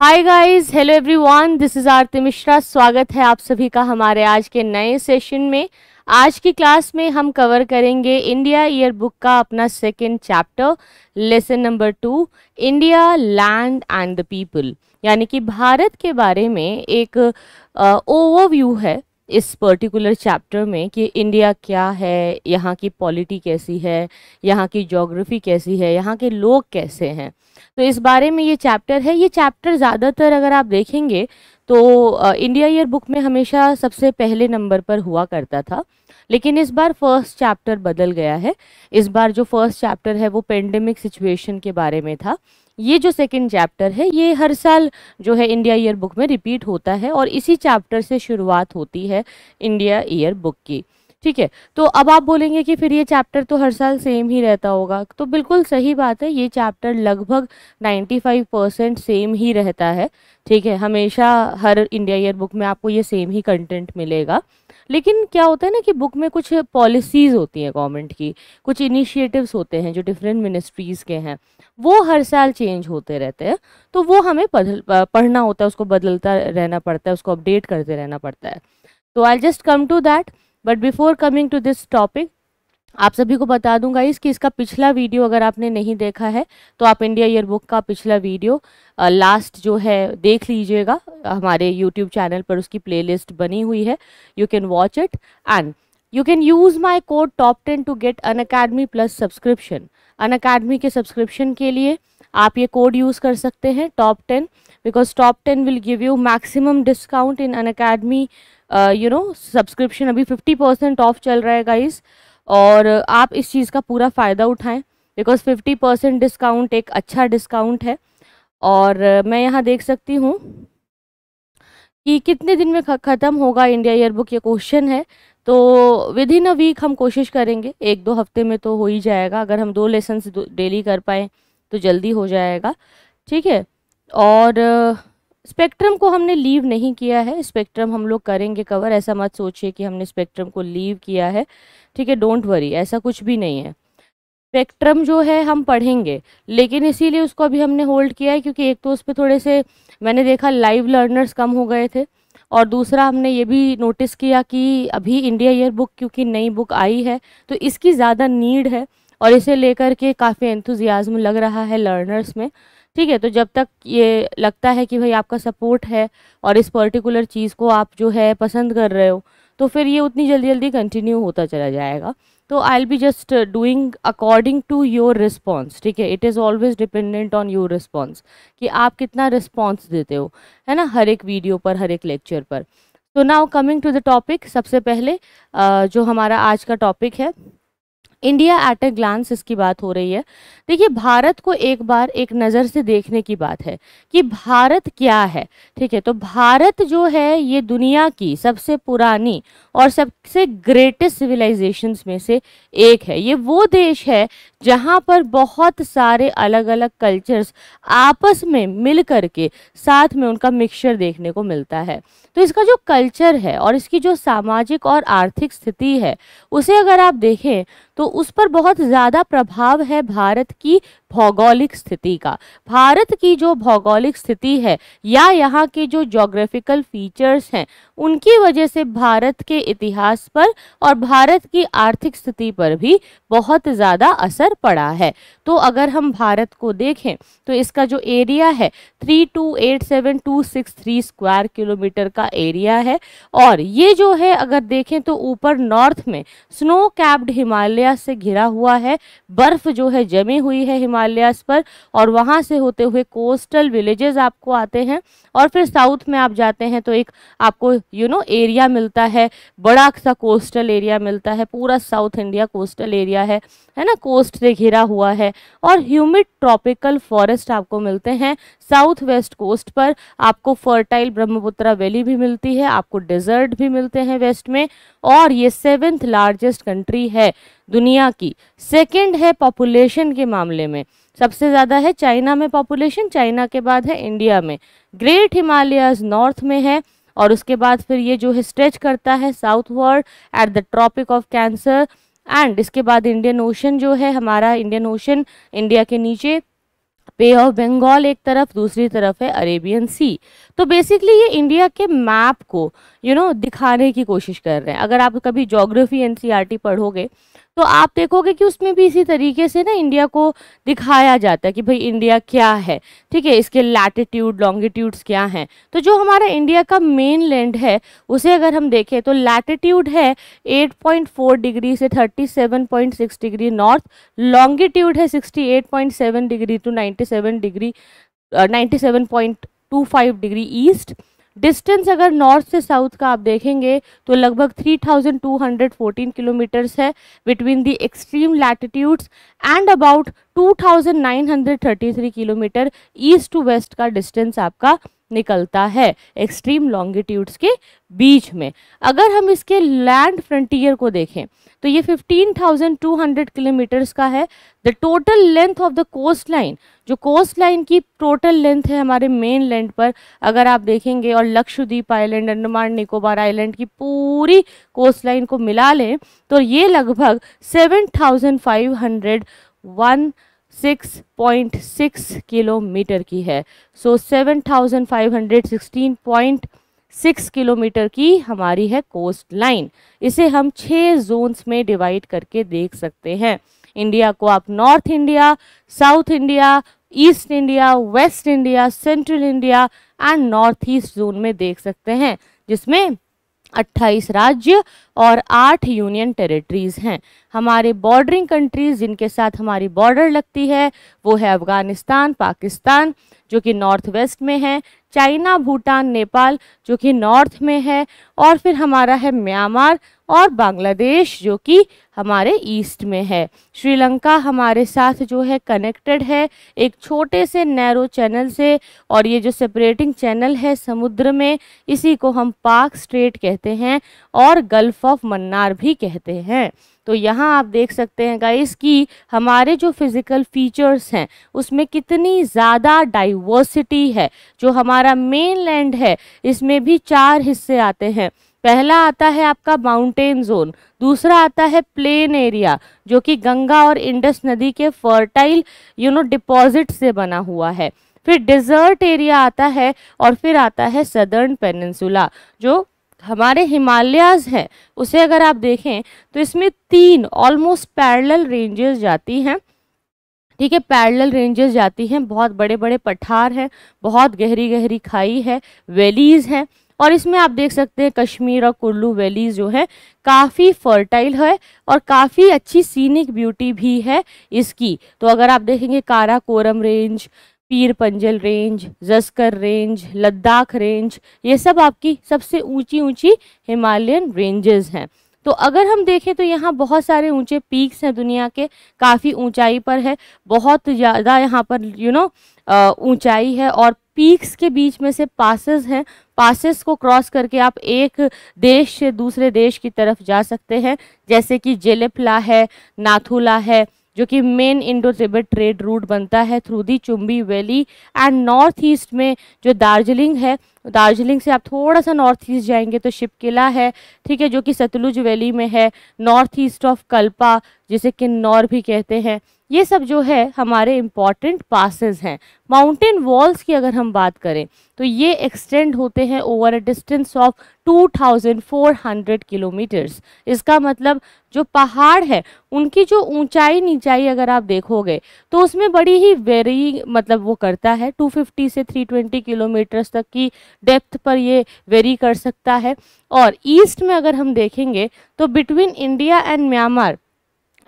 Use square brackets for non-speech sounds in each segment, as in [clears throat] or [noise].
Hi guys hello everyone this is Aarti Mishra स्वागत है आप सभी का हमारे आज के नए सेशन में। आज की क्लास में हम कवर करेंगे इंडिया ईयर बुक का अपना second chapter lesson number two India land and the people यानी कि भारत के बारे में एक ओवरव्यू है इस पर्टिकुलर चैप्टर में कि इंडिया क्या है, यहाँ की पॉलिटी कैसी है, यहाँ की जोग्राफ़ी कैसी है, यहाँ के लोग कैसे हैं। तो इस बारे में ये चैप्टर है। ये चैप्टर ज़्यादातर अगर आप देखेंगे तो इंडिया ईयर बुक में हमेशा सबसे पहले नंबर पर हुआ करता था। लेकिन इस बार फ़र्स्ट चैप्टर बदल गया है। इस बार जो फ़र्स्ट चैप्टर है, वो पेंडेमिक सिचुएशन के बारे में था। ये जो सेकंड चैप्टर है, ये हर साल जो है इंडिया ईयर बुक में रिपीट होता है और इसी चैप्टर से शुरुआत होती है इंडिया ईयर बुक की। ठीक है? तो अब आप बोलेंगे कि फिर ये चैप्टर तो हर साल सेम ही रहता होगा। तो बिल्कुल सही बात है, ये चैप्टर लगभग 95 परसेंट सेम ही रहता है, ठीक है? हमेशा हर इंडिया ईयर बुक में आपको ये सेम ही कंटेंट मिलेगा। लेकिन क्या होता है ना कि बुक में कुछ पॉलिसीज़ होती हैं गवर्नमेंट की, कुछ इनिशिएटिव्स होते हैं जो डिफरेंट मिनिस्ट्रीज़ के हैं, वो हर साल चेंज होते रहते हैं। तो वो हमें पढ़ना होता है, उसको बदलता रहना पड़ता है, उसको अपडेट करते रहना पड़ता है। तो I just come to that but before coming to this topic आप सभी को बता दूँगा इस कि इसका पिछला वीडियो अगर आपने नहीं देखा है तो आप इंडिया ईयर बुक का पिछला वीडियो लास्ट जो है, देख लीजिएगा। हमारे यूट्यूब चैनल पर उसकी प्लेलिस्ट बनी हुई है। You can watch it and you can use my code top ten to get Unacademy plus subscription Unacademy के सब्सक्रिप्शन के लिए आप ये कोड यूज़ कर सकते हैं top ten because top ten will give you maximum discount in Unacademy you know subscription अभी fifty percent off चल रहा है गाइस और आप इस चीज़ का पूरा फ़ायदा उठाएँ बिकॉज़ फिफ्टी परसेंट डिस्काउंट एक अच्छा डिस्काउंट है। और मैं यहाँ देख सकती हूँ कि कितने दिन में ख़त्म होगा इंडिया ईयरबुक ये क्वेश्चन है। तो विद इन अ वीक हम कोशिश करेंगे, एक दो हफ़्ते में तो हो ही जाएगा, अगर हम दो लेसन डेली कर पाएँ। तो जल्दी हो जाएगा, ठीक है? और स्पेक्ट्रम को हमने लीव नहीं किया है, स्पेक्ट्रम हम लोग करेंगे कवर, ऐसा मत सोचिए कि हमने स्पेक्ट्रम को लीव किया है, ठीक है? डोंट वरी, ऐसा कुछ भी नहीं है। स्पेक्ट्रम जो है हम पढ़ेंगे, लेकिन इसीलिए उसको अभी हमने होल्ड किया है, क्योंकि एक तो उस पर थोड़े से, मैंने देखा लाइव लर्नर्स कम हो गए थे, और दूसरा हमने ये भी नोटिस किया कि अभी इंडिया ईयर बुक, क्योंकि नई बुक आई है तो इसकी ज़्यादा नीड है और इसे लेकर के काफ़ी एंथुजियाज़म लग रहा है लर्नर्स में। ठीक है तो जब तक ये लगता है कि भाई आपका सपोर्ट है और इस पर्टिकुलर चीज़ को आप जो है पसंद कर रहे हो तो फिर ये उतनी जल्दी जल्दी कंटिन्यू होता चला जाएगा। तो I'll be just doing according to your response ठीक है? It is always dependent on your response कि आप कितना रिस्पॉन्स देते हो, है ना? हर एक वीडियो पर, हर एक लेक्चर पर। तो now coming to the topic सबसे पहले जो हमारा आज का टॉपिक है इंडिया एट ए ग्लांस इसकी बात हो रही है। देखिए, भारत को एक बार एक नज़र से देखने की बात है कि भारत क्या है, ठीक है? तो भारत जो है, ये दुनिया की सबसे पुरानी और सबसे ग्रेटेस्ट सिविलाइजेशंस में से एक है। ये वो देश है जहाँ पर बहुत सारे अलग अलग कल्चर्स आपस में मिल करके साथ में उनका मिक्सचर देखने को मिलता है। तो इसका जो कल्चर है और इसकी जो सामाजिक और आर्थिक स्थिति है, उसे अगर आप देखें तो उस पर बहुत ज़्यादा प्रभाव है भारत की भौगोलिक स्थिति का। भारत की जो भौगोलिक स्थिति है या यहाँ के जो जोग्राफिकल फीचर्स हैं, उनकी वजह से भारत के इतिहास पर और भारत की आर्थिक स्थिति पर भी बहुत ज़्यादा असर पड़ा है। तो अगर हम भारत को देखें तो इसका जो एरिया है three two eight seven two six three square kilometre का एरिया है। और ये जो है, अगर देखें तो ऊपर नॉर्थ में स्नो कैप्ड हिमालय से घिरा हुआ है। बर्फ़ जो है, जमी हुई है हिमालयस पर और वहाँ से होते हुए कोस्टल विलेजेस आपको आते हैं। और फिर साउथ में आप जाते हैं तो एक आपको यू नो एरिया मिलता है। बड़ा सा कोस्टल एरिया मिलता है। पूरा साउथ इंडिया कोस्टल एरिया है। है ना? कोस्ट से घिरा हुआ है और ह्यूमिड ट्रॉपिकल फॉरेस्ट आपको मिलते हैं। साउथ वेस्ट कोस्ट पर आपको फर्टाइल ब्रह्मपुत्रा वैली भी मिलती है, आपको डेजर्ट भी मिलते हैं वेस्ट में और ये सेवेंथ लार्जेस्ट कंट्री है दुनिया की। सेकेंड है पॉपुलेशन के मामले में। सबसे ज़्यादा है चाइना में पॉपुलेशन चाइना के बाद है इंडिया में। ग्रेट हिमालयाज नॉर्थ में है और उसके बाद फिर ये जो है स्ट्रेच करता है southward at the Tropic of Cancer and इसके बाद इंडियन ओशन जो है हमारा इंडियन ओशन इंडिया के नीचे पे ऑफ़ बंगाल एक तरफ़ दूसरी तरफ़ है अरेबियन सी तो बेसिकली ये इंडिया के मैप को यू you नो know, दिखाने की कोशिश कर रहे हैं। अगर आप कभी जोग्राफी एनसीईआरटी पढ़ोगे तो आप देखोगे कि उसमें भी इसी तरीके से ना इंडिया को दिखाया जाता है कि भाई इंडिया क्या है। ठीक है, इसके लैटिट्यूड लॉन्गिट्यूड्स क्या हैं। तो जो हमारा इंडिया का मेन लैंड है, उसे अगर हम देखें तो लैटिट्यूड है 8.4 डिग्री से 37.6 डिग्री नॉर्थ लॉन्गिट्यूड है 68.7 degree to 97 degree ninety degree east distance अगर नॉर्थ से साउथ का आप देखेंगे तो लगभग 3214 किलोमीटर्स है between the extreme latitudes and about 2933 kilometre east to west का डिस्टेंस आपका निकलता है एक्सट्रीम लॉन्गिट्यूड्स के बीच में। अगर हम इसके लैंड फ्रंटियर को देखें तो ये 15,200 किलोमीटर्स का है। The total length of the coast line जो कोस्ट लाइन की टोटल लेंथ है हमारे मेन लैंड पर, अगर आप देखेंगे और लक्षद्वीप आइलैंड अंडमान निकोबार आइलैंड की पूरी कोस्ट लाइन को मिला लें तो ये लगभग seven thousand five hundred one six point six kilometre की है। So seven thousand five hundred sixteen point six kilometre की हमारी है कोस्ट लाइन इसे हम छः जोन्स में डिवाइड करके देख सकते हैं। इंडिया को आप north India, south India, east India, west India, central India and north east zone में देख सकते हैं, जिसमें 28 राज्य और 8 यूनियन टेरिटरीज हैं। हमारे बॉर्डरिंग कंट्रीज़ जिनके साथ हमारी बॉर्डर लगती है, वो है अफ़गानिस्तान, पाकिस्तान, जो कि नॉर्थ वेस्ट में है, चाइना, भूटान, नेपाल, जो कि नॉर्थ में है, और फिर हमारा है म्यांमार और बांग्लादेश, जो कि हमारे ईस्ट में है। श्रीलंका हमारे साथ जो है कनेक्टेड है। एक छोटे से नैरो चैनल से और ये जो सेपरेटिंग चैनल है समुद्र में, इसी को हम पाक स्ट्रेट कहते हैं और गल्फ ऑफ़ मन्नार भी कहते हैं। तो यहाँ आप देख सकते हैं गाइस कि हमारे जो फ़िज़िकल फीचर्स हैं, उसमें कितनी ज़्यादा डाइवर्सिटी है। जो हमारा मेन लैंड है, इसमें भी चार हिस्से आते हैं। पहला आता है आपका माउंटेन जोन दूसरा आता है प्लेन एरिया जो कि गंगा और इंडस नदी के फर्टाइल यू नो डिपॉजिट से बना हुआ है। फिर डिजर्ट एरिया आता है और फिर आता है सदर्न पेनिनसुला जो हमारे हिमालयाज हैं। उसे अगर आप देखें तो इसमें तीन ऑलमोस्ट पैरेलल रेंजेस जाती हैं। ठीक है पैरेलल रेंजेस जाती हैं। बहुत बड़े बड़े पठार हैं, बहुत गहरी गहरी खाई है वैलीज़ हैं। और इसमें आप देख सकते हैं कश्मीर और कुल्लू वैली जो है, काफ़ी फर्टाइल है और काफ़ी अच्छी सीनिक ब्यूटी भी है इसकी। तो अगर आप देखेंगे Karakoram range Pir Panjal range Zanskar range Ladakh range ये सब आपकी सबसे ऊँची ऊँची हिमालयन रेंजेस हैं। तो अगर हम देखें तो यहाँ बहुत सारे ऊँचे पीक्स हैं दुनिया के, काफ़ी ऊंचाई पर है, बहुत ज़्यादा यहाँ पर यू नो ऊंचाई है और पीक्स के बीच में से पासेस हैं। पासेस को क्रॉस करके आप एक देश से दूसरे देश की तरफ़ जा सकते हैं। जैसे कि जेलेपला है, नाथुला है, जो कि main Indo Tibet trade route बनता है through the Chumbi valley and north east में जो दार्जिलिंग है दार्जिलिंग से आप थोड़ा सा नॉर्थ ईस्ट जाएँगे तो शिपकिला है, ठीक है, जो कि सतलुज वैली में है नॉर्थ ईस्ट ऑफ़ कल्पा जिसे किन्नौर भी कहते हैं। ये सब जो है हमारे इंपॉर्टेंट पासेस हैं। माउंटेन वॉल्स की अगर हम बात करें तो ये एक्सटेंड होते हैं over a distance of 2400 kilometres इसका मतलब जो पहाड़ है, उनकी जो ऊंचाई नीचाई अगर आप देखोगे तो उसमें बड़ी ही वेरी मतलब वो करता है 250 से 320 किलोमीटर्स तक की डेप्थ पर ये वेरी कर सकता है। और ईस्ट में अगर हम देखेंगे तो between India and Myanmar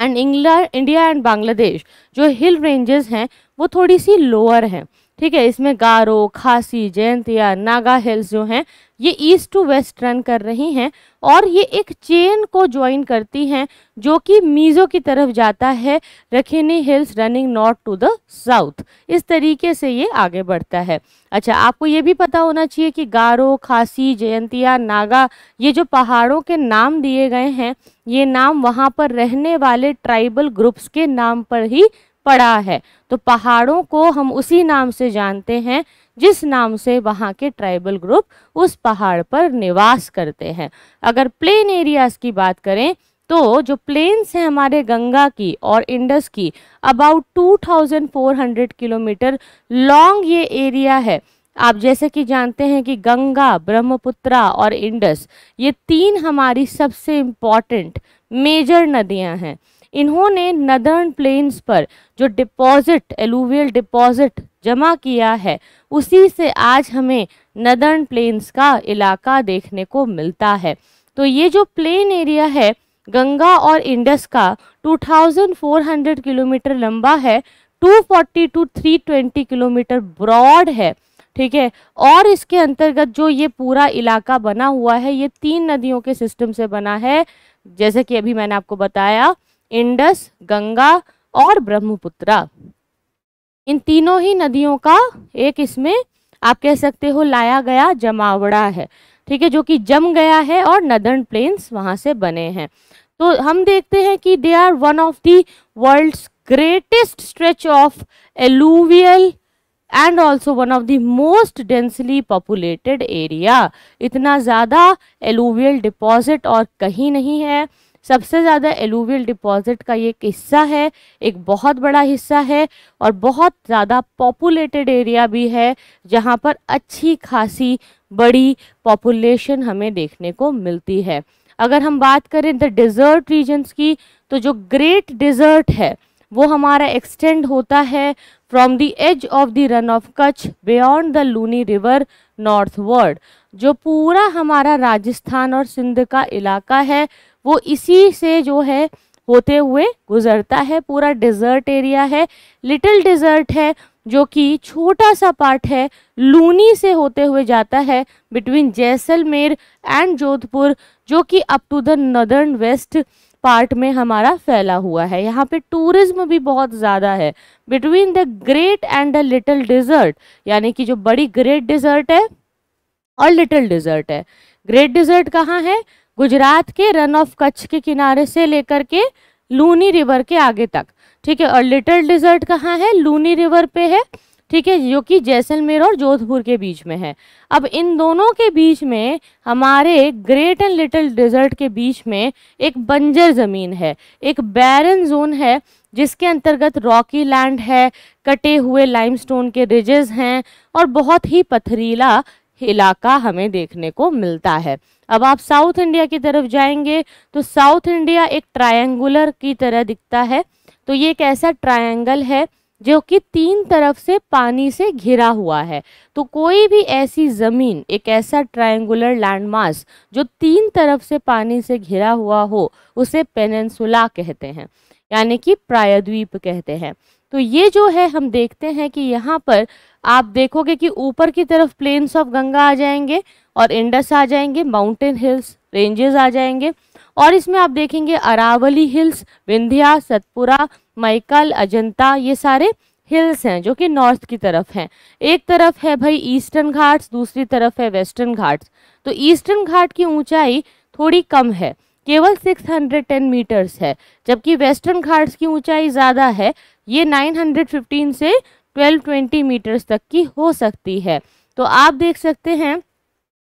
and India and Bangladesh, जो हिल रेंजेस हैं, वो थोड़ी सी लोअर हैं। ठीक है, इसमें गारो, खासी, जयंतिया, नागा हिल्स जो हैं ये ईस्ट टू वेस्ट रन कर रही हैं और ये एक चेन को ज्वाइन करती हैं जो कि मीज़ो की तरफ़ जाता है Rakhine hills running north to the south. इस तरीके से ये आगे बढ़ता है। अच्छा आपको ये भी पता होना चाहिए कि गारो, खासी, जयंतिया, नागा, ये जो पहाड़ों के नाम दिए गए हैं, ये नाम वहाँ पर रहने वाले ट्राइबल ग्रुप्स के नाम पर ही पड़ा है। तो पहाड़ों को हम उसी नाम से जानते हैं जिस नाम से वहाँ के ट्राइबल ग्रुप उस पहाड़ पर निवास करते हैं। अगर प्लेन एरियाज़ की बात करें तो जो प्लेन्स हैं हमारे गंगा की और इंडस की, अबाउट 2400 किलोमीटर लॉन्ग ये एरिया है। आप जैसे कि जानते हैं कि गंगा, ब्रह्मपुत्रा और इंडस, ये तीन हमारी सबसे इंपॉर्टेंट मेजर नदियाँ हैं। इन्होंने नदर्न प्लेन्स पर जो डिपॉजिट एलुवियल डिपॉजिट जमा किया है, उसी से आज हमें नदर्न प्लेन्स का इलाका देखने को मिलता है। तो ये जो प्लेन एरिया है, गंगा और इंडस का 2400 किलोमीटर लंबा है 240 टू 320 किलोमीटर ब्रॉड है, ठीक है? और इसके अंतर्गत जो ये पूरा इलाका बना हुआ है, ये तीन नदियों के सिस्टम से बना है, जैसे कि अभी मैंने आपको बताया इंडस, गंगा और ब्रह्मपुत्रा। इन तीनों ही नदियों का एक इसमें, आप कह सकते हो, लाया गया जमावड़ा है। ठीक है, जो कि जम गया है और नदर्न प्लेन्स वहाँ से बने हैं। तो हम देखते हैं कि they are one of the world's greatest stretch of alluvial and also one of the most densely populated area इतना ज़्यादा एलुवियल डिपॉजिट और कहीं नहीं है। सबसे ज़्यादा एलुवियल डिपॉजिट का ये हिस्सा है, एक बहुत बड़ा हिस्सा है और बहुत ज़्यादा पॉपुलेटेड एरिया भी है, जहाँ पर अच्छी खासी बड़ी पॉपुलेशन हमें देखने को मिलती है। अगर हम बात करें द डिज़र्ट रीजन्स की तो जो ग्रेट डिज़र्ट है, वो हमारा एक्सटेंड होता है from the edge of the Rann of Kutch beyond the Luni river northward जो पूरा हमारा राजस्थान और सिंध का इलाका है वो इसी से जो है होते हुए गुजरता है। पूरा डिज़र्ट एरिया है। लिटिल डिज़र्ट है, जो कि छोटा सा पार्ट है। लूनी से होते हुए जाता है बिटवीन जैसलमेर एंड जोधपुर जो कि up to the northern west part में हमारा फैला हुआ है। यहाँ पे टूरिज़्म भी बहुत ज़्यादा है। Between the great and the little desert यानी कि जो बड़ी ग्रेट डिज़र्ट है और लिटिल डिज़र्ट है। ग्रेट डिज़र्ट कहाँ है? गुजरात के रन ऑफ़ कच्छ के किनारे से लेकर के लूनी रिवर के आगे तक। ठीक है, और लिटल डिज़र्ट कहाँ है? लूनी रिवर पे है। ठीक है, जो कि जैसलमेर और जोधपुर के बीच में है। अब इन दोनों के बीच में हमारे ग्रेट एंड लिटिल डिजर्ट के बीच में एक बंजर ज़मीन है। एक बैरन जोन है, जिसके अंतर्गत रॉकी लैंड है, कटे हुए लाइमस्टोन के रिजेस हैं, और बहुत ही पथरीला इलाका हमें देखने को मिलता है। अब आप साउथ इंडिया की तरफ़ जाएँगे तो साउथ इंडिया एक ट्रायंगुलर की तरह दिखता है। तो ये एक ऐसा ट्रायंगल है, जो कि तीन तरफ़ से पानी से घिरा हुआ है। तो कोई भी ऐसी ज़मीन, एक ऐसा ट्रायंगुलर लैंडमास जो तीन तरफ़ से पानी से घिरा हुआ हो, उसे पेनेंसुला कहते हैं, यानी कि प्रायद्वीप कहते हैं। तो ये जो है, हम देखते हैं कि यहाँ पर आप देखोगे कि ऊपर की तरफ़ प्लेन्स ऑफ़ गंगा आ जाएँगे और इंडस आ जाएँगे माउंटेन हिल्स रेंजेस आ जाएँगे। और इसमें आप देखेंगे अरावली हिल्स विंध्या, सतपुरा, मैकल, अजंता, ये सारे हिल्स हैं, जो कि नॉर्थ की तरफ़ हैं। एक तरफ़ है भाई ईस्टर्न घाट्स, दूसरी तरफ़ है वेस्टर्न घाट्स। तो ईस्टर्न घाट की ऊंचाई थोड़ी कम है, केवल 610 मीटर्स है, जबकि वेस्टर्न घाट्स की ऊंचाई ज़्यादा है, ये 915 से 1220 मीटर्स तक की हो सकती है। तो आप देख सकते हैं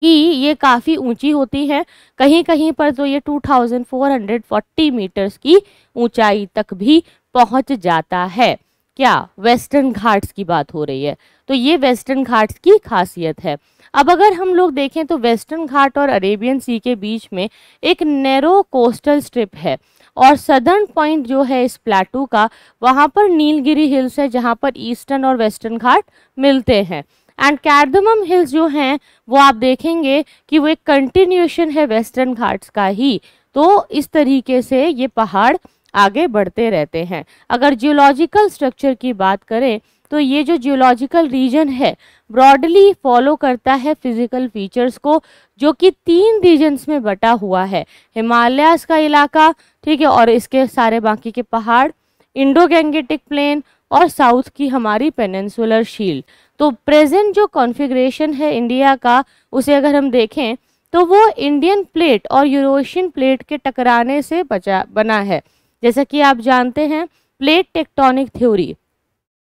कि ये काफ़ी ऊँची होती है। कहीं कहीं पर तो ये 2440 मीटर्स की ऊंचाई तक भी पहुँच जाता है। क्या वेस्टर्न घाट्स की बात हो रही है? तो ये वेस्टर्न घाट्स की खासियत है। अब अगर हम लोग देखें तो वेस्टर्न घाट और अरेबियन सी के बीच में एक नैरो कोस्टल स्ट्रिप है और सदर्न पॉइंट जो है इस प्लाटू का, वहाँ पर नीलगिरी हिल्स है, जहाँ पर ईस्टर्न और वेस्टर्न घाट मिलते हैं। एंड कैर्दमम हिल्स जो हैं, वो आप देखेंगे कि वो एक कंटिन्यूशन है वेस्टर्न घाट्स का ही। तो इस तरीके से ये पहाड़ आगे बढ़ते रहते हैं। अगर जियोलॉजिकल स्ट्रक्चर की बात करें तो ये जो जियोलॉजिकल रीजन है ब्रॉडली फॉलो करता है फ़िज़िकल फीचर्स को, जो कि तीन रीजन्स में बटा हुआ है। हिमालयास का इलाका, ठीक है, और इसके सारे बाकी के पहाड़ इंडो गैंगेटिक प्लेन और साउथ की हमारी पेनेंसुलर शील्ड तो प्रेजेंट जो कॉन्फ़िगरेशन है इंडिया का, उसे अगर हम देखें तो वो इंडियन प्लेट और यूरोशियन प्लेट के टकराने से बचा, बना है। जैसा कि आप जानते हैं plate tectonic theory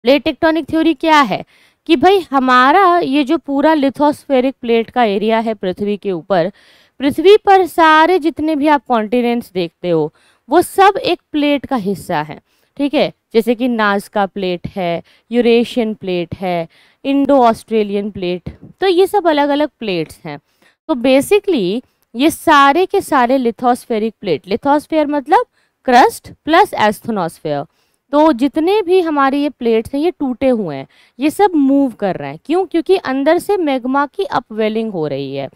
plate tectonic theory क्या है? कि भाई हमारा ये जो पूरा लिथोस्फेरिक प्लेट का एरिया है पृथ्वी के ऊपर, पृथ्वी पर सारे जितने भी आप कॉन्टिनेंट्स देखते हो, वो सब एक प्लेट का हिस्सा है। ठीक है? जैसे कि नाजका प्लेट है, यूरेशियन प्लेट है इंडो ऑस्ट्रेलियन प्लेट तो ये सब अलग अलग प्लेट्स हैं। तो बेसिकली ये सारे के सारे लिथोस्फेरिक प्लेट, लिथोस्फेयर मतलब क्रस्ट प्लस एस्थोनोस्फेयर तो जितने भी हमारे ये प्लेट्स हैं, ये टूटे हुए हैं, ये सब मूव कर रहे हैं। क्यों? क्योंकि अंदर से मैग्मा की अपवेलिंग हो रही है।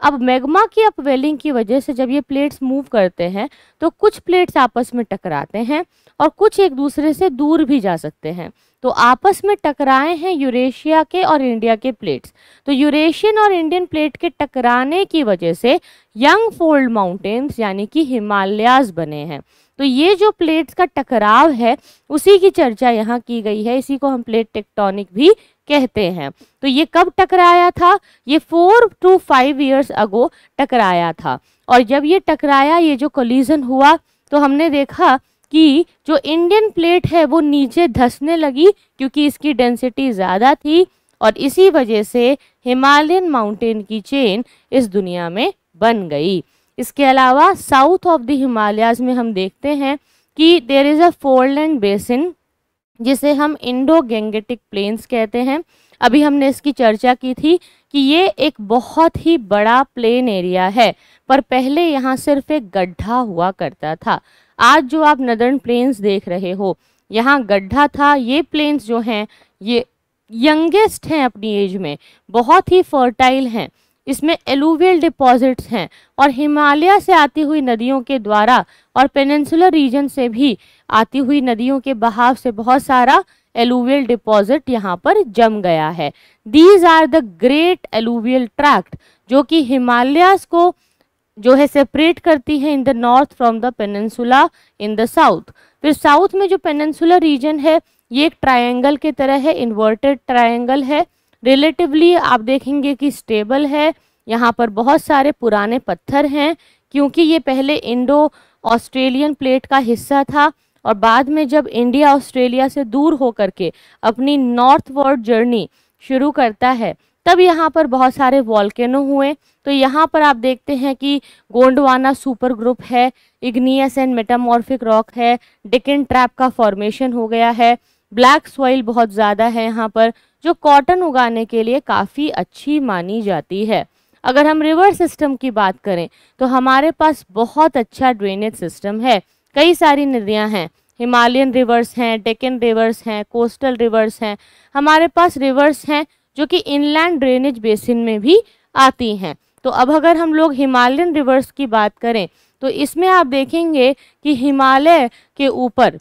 अब मैग्मा की अपवेलिंग की वजह से जब ये प्लेट्स मूव करते हैं तो कुछ प्लेट्स आपस में टकराते हैं और कुछ एक दूसरे से दूर भी जा सकते हैं। तो आपस में टकराए हैं यूरेशिया के और इंडिया के प्लेट्स। तो यूरेशियन और इंडियन प्लेट के टकराने की वजह से यंग फोल्ड माउंटेन्स यानी कि हिमालयाज बने हैं। तो ये जो प्लेट्स का टकराव है, उसी की चर्चा यहाँ की गई है। इसी को हम प्लेट टेक्टोनिक भी कहते हैं। तो ये कब टकराया था? ये four two five years ago टकराया था। और जब ये टकराया, ये जो कोलिजन हुआ तो हमने देखा कि जो इंडियन प्लेट है वो नीचे धसने लगी क्योंकि इसकी डेंसिटी ज़्यादा थी और इसी वजह से हिमालयन माउंटेन की चेन इस दुनिया में बन गई। इसके अलावा साउथ ऑफ़ द हिमालयाज में हम देखते हैं कि देर इज़ अ फोरलैंड बेसिन जिसे हम इंडो गेंगेटिक प्लेन्स कहते हैं। अभी हमने इसकी चर्चा की थी कि ये एक बहुत ही बड़ा प्लेन एरिया है, पर पहले यहाँ सिर्फ़ एक गड्ढा हुआ करता था। आज जो आप नदर्न प्लेन्स देख रहे हो, यहाँ गड्ढा था, ये प्लेन्स जो हैं, ये यंगेस्ट हैं अपनी एज में, बहुत ही फर्टाइल हैं, इसमें एलुवियल डिपॉजिट्स हैं, और हिमालय से आती हुई नदियों के द्वारा और पेनिनसुलर रीजन से भी आती हुई नदियों के बहाव से बहुत सारा एलुवियल डिपॉजिट यहाँ पर जम गया है। These are the great alluvial tract जो कि हिमालयास को जो है सेपरेट करती है in the north from the peninsula in the south फिर साउथ में जो पेनिनसुलर रीजन है, ये एक ट्रायंगल की तरह है इन्वर्टेड ट्रायंगल है. रिलेटिवली आप देखेंगे कि स्टेबल है. यहाँ पर बहुत सारे पुराने पत्थर हैं, क्योंकि ये पहले इंडो ऑस्ट्रेलियन प्लेट का हिस्सा था और बाद में जब इंडिया ऑस्ट्रेलिया से दूर होकर के अपनी नॉर्थ वर्ड जर्नी शुरू करता है तब यहाँ पर बहुत सारे वॉल्केनो हुए। तो यहाँ पर आप देखते हैं कि गोंडवाना सुपर ग्रुप है इग्नियस एंड मेटामॉर्फिक रॉक है डिकन ट्रैप का फॉर्मेशन हो गया है। ब्लैक सॉइल बहुत ज़्यादा है यहाँ पर, जो कॉटन उगाने के लिए काफ़ी अच्छी मानी जाती है। अगर हम रिवर सिस्टम की बात करें तो हमारे पास बहुत अच्छा ड्रेनेज सिस्टम है। कई सारी नदियाँ हैं, हिमालयन रिवर्स हैं डेकन रिवर्स हैं कोस्टल रिवर्स हैं। हमारे पास रिवर्स हैं जो कि इनलैंड ड्रेनेज बेसिन में भी आती हैं। तो अब अगर हम लोग हिमालयन रिवर्स की बात करें तो इसमें आप देखेंगे कि हिमालय के ऊपर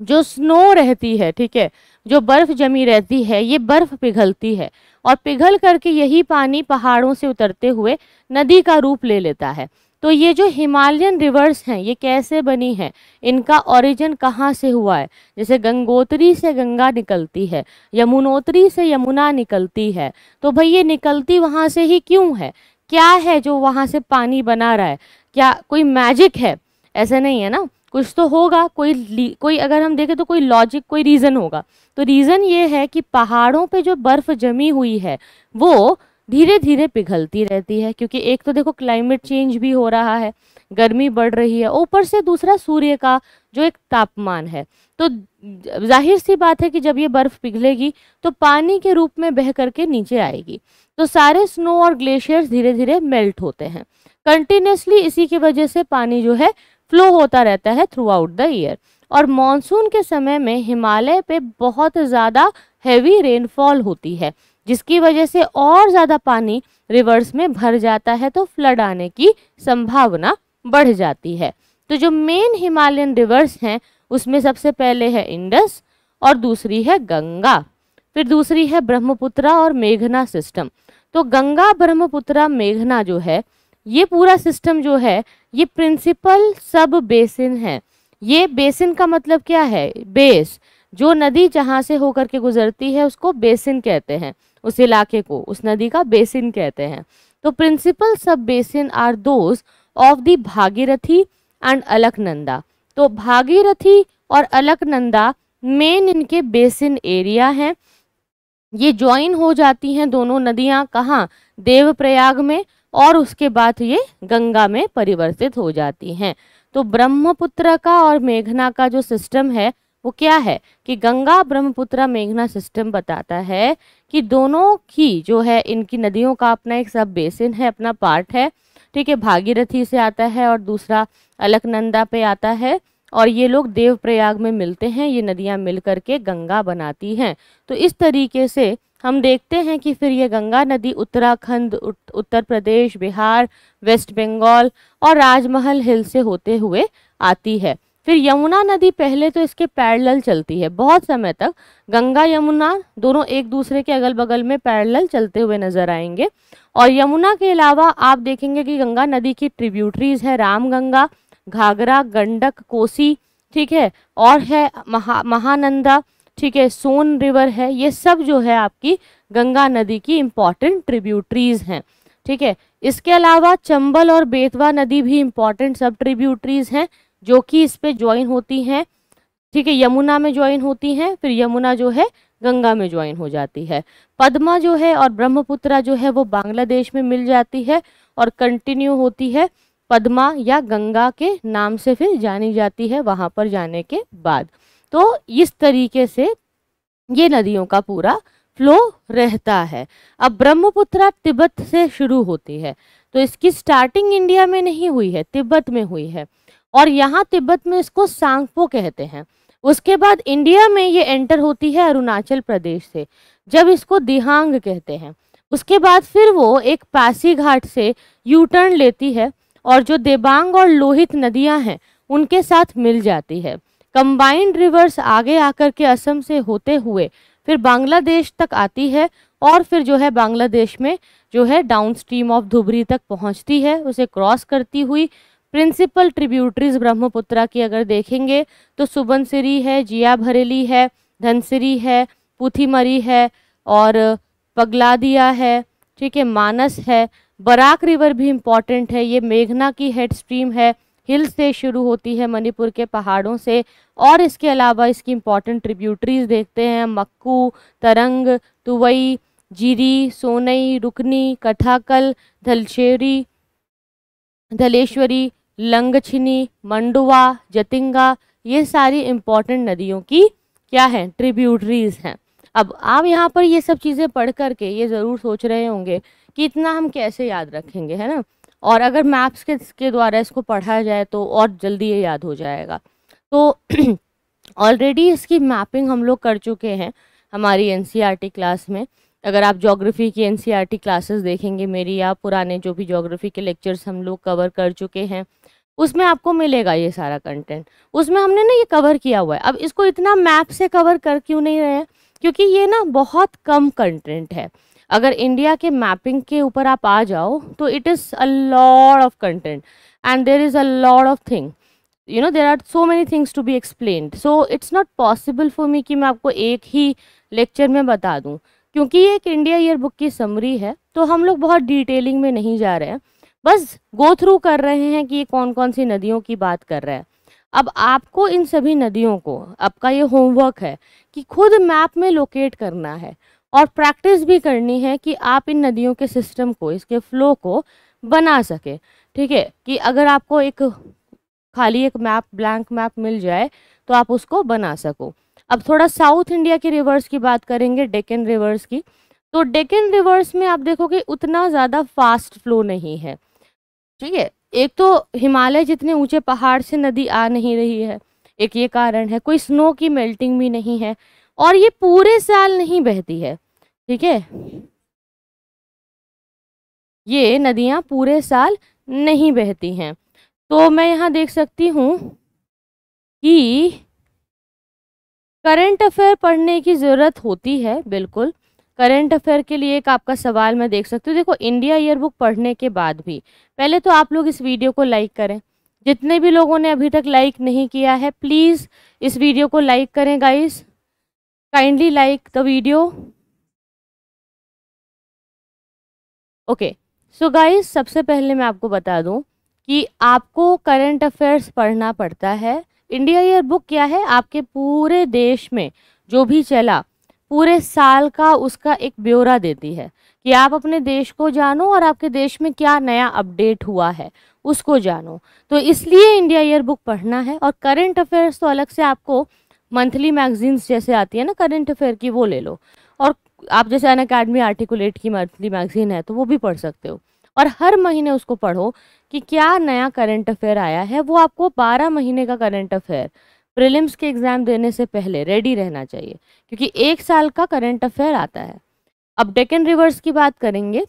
जो स्नो रहती है, ठीक है, जो बर्फ़ जमी रहती है, ये बर्फ़ पिघलती है और पिघल करके यही पानी पहाड़ों से उतरते हुए नदी का रूप ले लेता है। तो ये जो हिमालयन रिवर्स हैं, ये कैसे बनी है? इनका ओरिजिन कहाँ से हुआ है? जैसे गंगोत्री से गंगा निकलती है, यमुनोत्री से यमुना निकलती है तो भाई ये निकलती वहाँ से ही क्यों है? क्या है जो वहाँ से पानी बना रहा है? क्या कोई मैजिक है? ऐसा नहीं है ना? कुछ तो होगा, कोई कोई अगर हम देखें तो कोई लॉजिक कोई रीज़न होगा। तो रीज़न ये है कि पहाड़ों पे जो बर्फ़ जमी हुई है, वो धीरे धीरे पिघलती रहती है, क्योंकि एक तो देखो क्लाइमेट चेंज भी हो रहा है, गर्मी बढ़ रही है, ऊपर से दूसरा सूर्य का जो एक तापमान है। तो ज़ाहिर सी बात है कि जब ये बर्फ़ पिघलेगी तो पानी के रूप में बह करके नीचे आएगी। तो सारे स्नो और ग्लेशियर्स धीरे धीरे मेल्ट होते हैं। कंटिन्यूसली इसी की वजह से पानी जो है फ्लो होता रहता है थ्रू आउट द ईयर और मानसून के समय में हिमालय पे बहुत ज़्यादा हैवी रेनफॉल होती है। जिसकी वजह से और ज़्यादा पानी रिवर्स में भर जाता है तो फ्लड आने की संभावना बढ़ जाती है। तो जो मेन हिमालयन रिवर्स हैं, उसमें सबसे पहले है इंडस और दूसरी है गंगा। फिर दूसरी है ब्रह्मपुत्रा और मेघना सिस्टम तो गंगा, ब्रह्मपुत्रा, मेघना जो है, ये पूरा सिस्टम जो है, ये प्रिंसिपल सब बेसिन है। ये बेसिन का मतलब क्या है? बेस जो नदी जहाँ से होकर के गुजरती है, उसको बेसिन कहते हैं। उस इलाके को, उस नदी का बेसिन कहते हैं। तो प्रिंसिपल सब basin are those of the Bhagirathi and Alaknanda तो भागीरथी और अलकनंदा मेन इनके बेसिन एरिया हैं। ये ज्वाइन हो जाती हैं दोनों नदियाँ कहाँ? देवप्रयाग में और उसके बाद ये गंगा में परिवर्तित हो जाती हैं। तो ब्रह्मपुत्र का और मेघना का जो सिस्टम है वो क्या है कि गंगा ब्रह्मपुत्र मेघना सिस्टम बताता है कि दोनों की जो है, इनकी नदियों का अपना एक सब बेसिन है, अपना पार्ट है। ठीक है, भागीरथी से आता है और दूसरा अलकनंदा पे आता है और ये लोग देवप्रयाग में मिलते हैं, ये नदियाँ मिल करके गंगा बनाती हैं। तो इस तरीके से हम देखते हैं कि फिर ये गंगा नदी उत्तराखंड उत्तर प्रदेश, बिहार, वेस्ट बंगाल और राजमहल हिल से होते हुए आती है। फिर यमुना नदी पहले तो इसके पैरेलल चलती है। बहुत समय तक गंगा, यमुना दोनों एक दूसरे के अगल बगल में पैरेलल चलते हुए नज़र आएँगे। और यमुना के अलावा आप देखेंगे कि गंगा नदी की ट्रिब्यूटरीज है, रामगंगा, घाघरा, गंडक, कोसी, ठीक है, और है महा, महानंदा, ठीक है, सोन रिवर है। ये सब जो है आपकी गंगा नदी की इंपॉर्टेंट ट्रिब्यूटरीज हैं, ठीक है। इसके अलावा चंबल और बेतवा नदी भी इंपॉर्टेंट सब ट्रिब्यूटरीज हैं। जो कि इस पर ज्वाइन होती हैं। ठीक है, यमुना में ज्वाइन होती हैं, फिर यमुना जो है गंगा में ज्वाइन हो जाती है। पद्मा जो है और ब्रह्मपुत्रा जो है वो बांग्लादेश में मिल जाती है और कंटिन्यू होती है पद्मा या गंगा के नाम से फिर जानी जाती है वहाँ पर जाने के बाद। तो इस तरीके से ये नदियों का पूरा फ्लो रहता है। अब ब्रह्मपुत्रा तिब्बत से शुरू होती है। तो इसकी स्टार्टिंग इंडिया में नहीं हुई है, तिब्बत में हुई है। और यहाँ तिब्बत में इसको सांगपो कहते हैं। उसके बाद इंडिया में ये एंटर होती है अरुणाचल प्रदेश से, जब इसको दिहांग कहते हैं। उसके बाद फिर वो एक पासी घाट से यू टर्न लेती है और जो देबांग और लोहित नदियाँ हैं, उनके साथ मिल जाती है। कंबाइंड रिवर्स आगे आकर के असम से होते हुए फिर बांग्लादेश तक आती है और फिर जो है बांग्लादेश में जो है डाउन स्ट्रीम ऑफ़ धुबरी तक पहुँचती है, उसे क्रॉस करती हुई प्रिंसिपल ट्रिब्यूटरीज ब्रह्मपुत्रा की अगर देखेंगे तो सुबनसिरी है, जिया भरेली है, धनसिरी है, पुथीमरी है और पगलादिया है, ठीक है, मानस है, बराक रिवर भी इंपॉर्टेंट है, ये मेघना की हेड स्ट्रीम है हिल से शुरू होती है मणिपुर के पहाड़ों से, और इसके अलावा इसकी इंपॉर्टेंट ट्रिब्यूटरीज देखते हैं, मक्कू, तरंग, तुवई, जीरी, सोनई, रुकनी कठाकल धलशेरी, धलेश्वरी लंगछिनी मंडुआ जतिंगा, ये सारी इंपॉर्टेंट नदियों की क्या है? ट्रिब्यूटरीज हैं। अब आप यहाँ पर ये सब चीज़ें पढ़ करके ये ज़रूर सोच रहे होंगे कि इतना हम कैसे याद रखेंगे, है ना? और अगर मैप्स के के द्वारा इसको पढ़ा जाए तो और जल्दी ये याद हो जाएगा। तो [clears throat] ऑलरेडी इसकी मैपिंग हम लोग कर चुके हैं हमारी एन क्लास में। अगर आप जोग्राफ़ी की एन क्लासेस देखेंगे, मेरी या पुराने जो भी जोग्राफ़ी के लेक्चर्स हम लोग कवर कर चुके हैं, उसमें आपको मिलेगा ये सारा कंटेंट उसमें हमने ना ये कवर किया हुआ है। अब इसको इतना मैप से कवर कर क्यों नहीं रहे क्योंकि ये ना बहुत कम कंटेंट है। अगर इंडिया के मैपिंग के ऊपर आप आ जाओ तो it is a lot of content and there is a lot of thing you know there are so many things to be explained so it's not possible for me कि मैं आपको एक ही लेक्चर में बता दूँ। क्योंकि ये एक इंडिया ईयर बुक की समरी है तो हम लोग बहुत डिटेलिंग में नहीं जा रहे हैं। बस गो थ्रू कर रहे हैं कि ये कौन कौन सी नदियों की बात कर रहा है। अब आपको इन सभी नदियों को, आपका ये होमवर्क है कि खुद मैप में लोकेट करना है और प्रैक्टिस भी करनी है कि आप इन नदियों के सिस्टम को, इसके फ्लो को बना सके। ठीक है? कि अगर आपको एक खाली एक मैप ब्लैंक मैप मिल जाए तो आप उसको बना सको। अब थोड़ा साउथ इंडिया के रिवर्स की बात करेंगे डेकन रिवर्स की तो डेकन रिवर्स में आप देखोगे उतना ज़्यादा फास्ट फ्लो नहीं है। ठीक है, एक तो हिमालय जितने ऊँचे पहाड़ से नदी आ नहीं रही है, एक ये कारण है, कोई स्नो की मेल्टिंग भी नहीं है, और ये पूरे साल नहीं बहती है, ठीक है? ये नदियाँ पूरे साल नहीं बहती हैं। तो मैं यहाँ देख सकती हूँ कि करंट अफेयर पढ़ने की ज़रूरत होती है, बिल्कुल। करंट अफेयर के लिए एक आपका सवाल मैं देख सकती हूँ। देखो, इंडिया ईयर बुक पढ़ने के बाद भी, पहले तो आप लोग इस वीडियो को लाइक करें। जितने भी लोगों ने अभी तक लाइक नहीं किया है, प्लीज़ इस वीडियो को लाइक करें, guys. Kindly like the video. Okay, so guys, सबसे पहले मैं आपको बता दूँ कि आपको करंट अफेयर्स पढ़ना पड़ता है। इंडिया ईयर बुक क्या है आपके पूरे देश में, जो भी चला, पूरे साल का उसका एक ब्यौरा देती है कि आप अपने देश को जानो और आपके देश में क्या नया अपडेट हुआ है, उसको जानो। तो इसलिए इंडिया ईयर बुक पढ़ना है और करंट अफेयर्स तो अलग से आपको मंथली मैगजीन्स जैसे आती है ना करंट अफेयर की, वो ले लो। और आप जैसे अन अकेडमी आर्टिकुलेट की मंथली मैगजीन है तो वो भी पढ़ सकते हो। और हर महीने उसको पढ़ो कि क्या नया करंट अफेयर आया है? वो आपको बारह महीने का करंट अफेयर प्रिलिम्स के एग्ज़ाम देने से पहले रेडी रहना चाहिए, क्योंकि एक साल का करंट अफेयर आता है। अब डेकन रिवर्स की बात करेंगे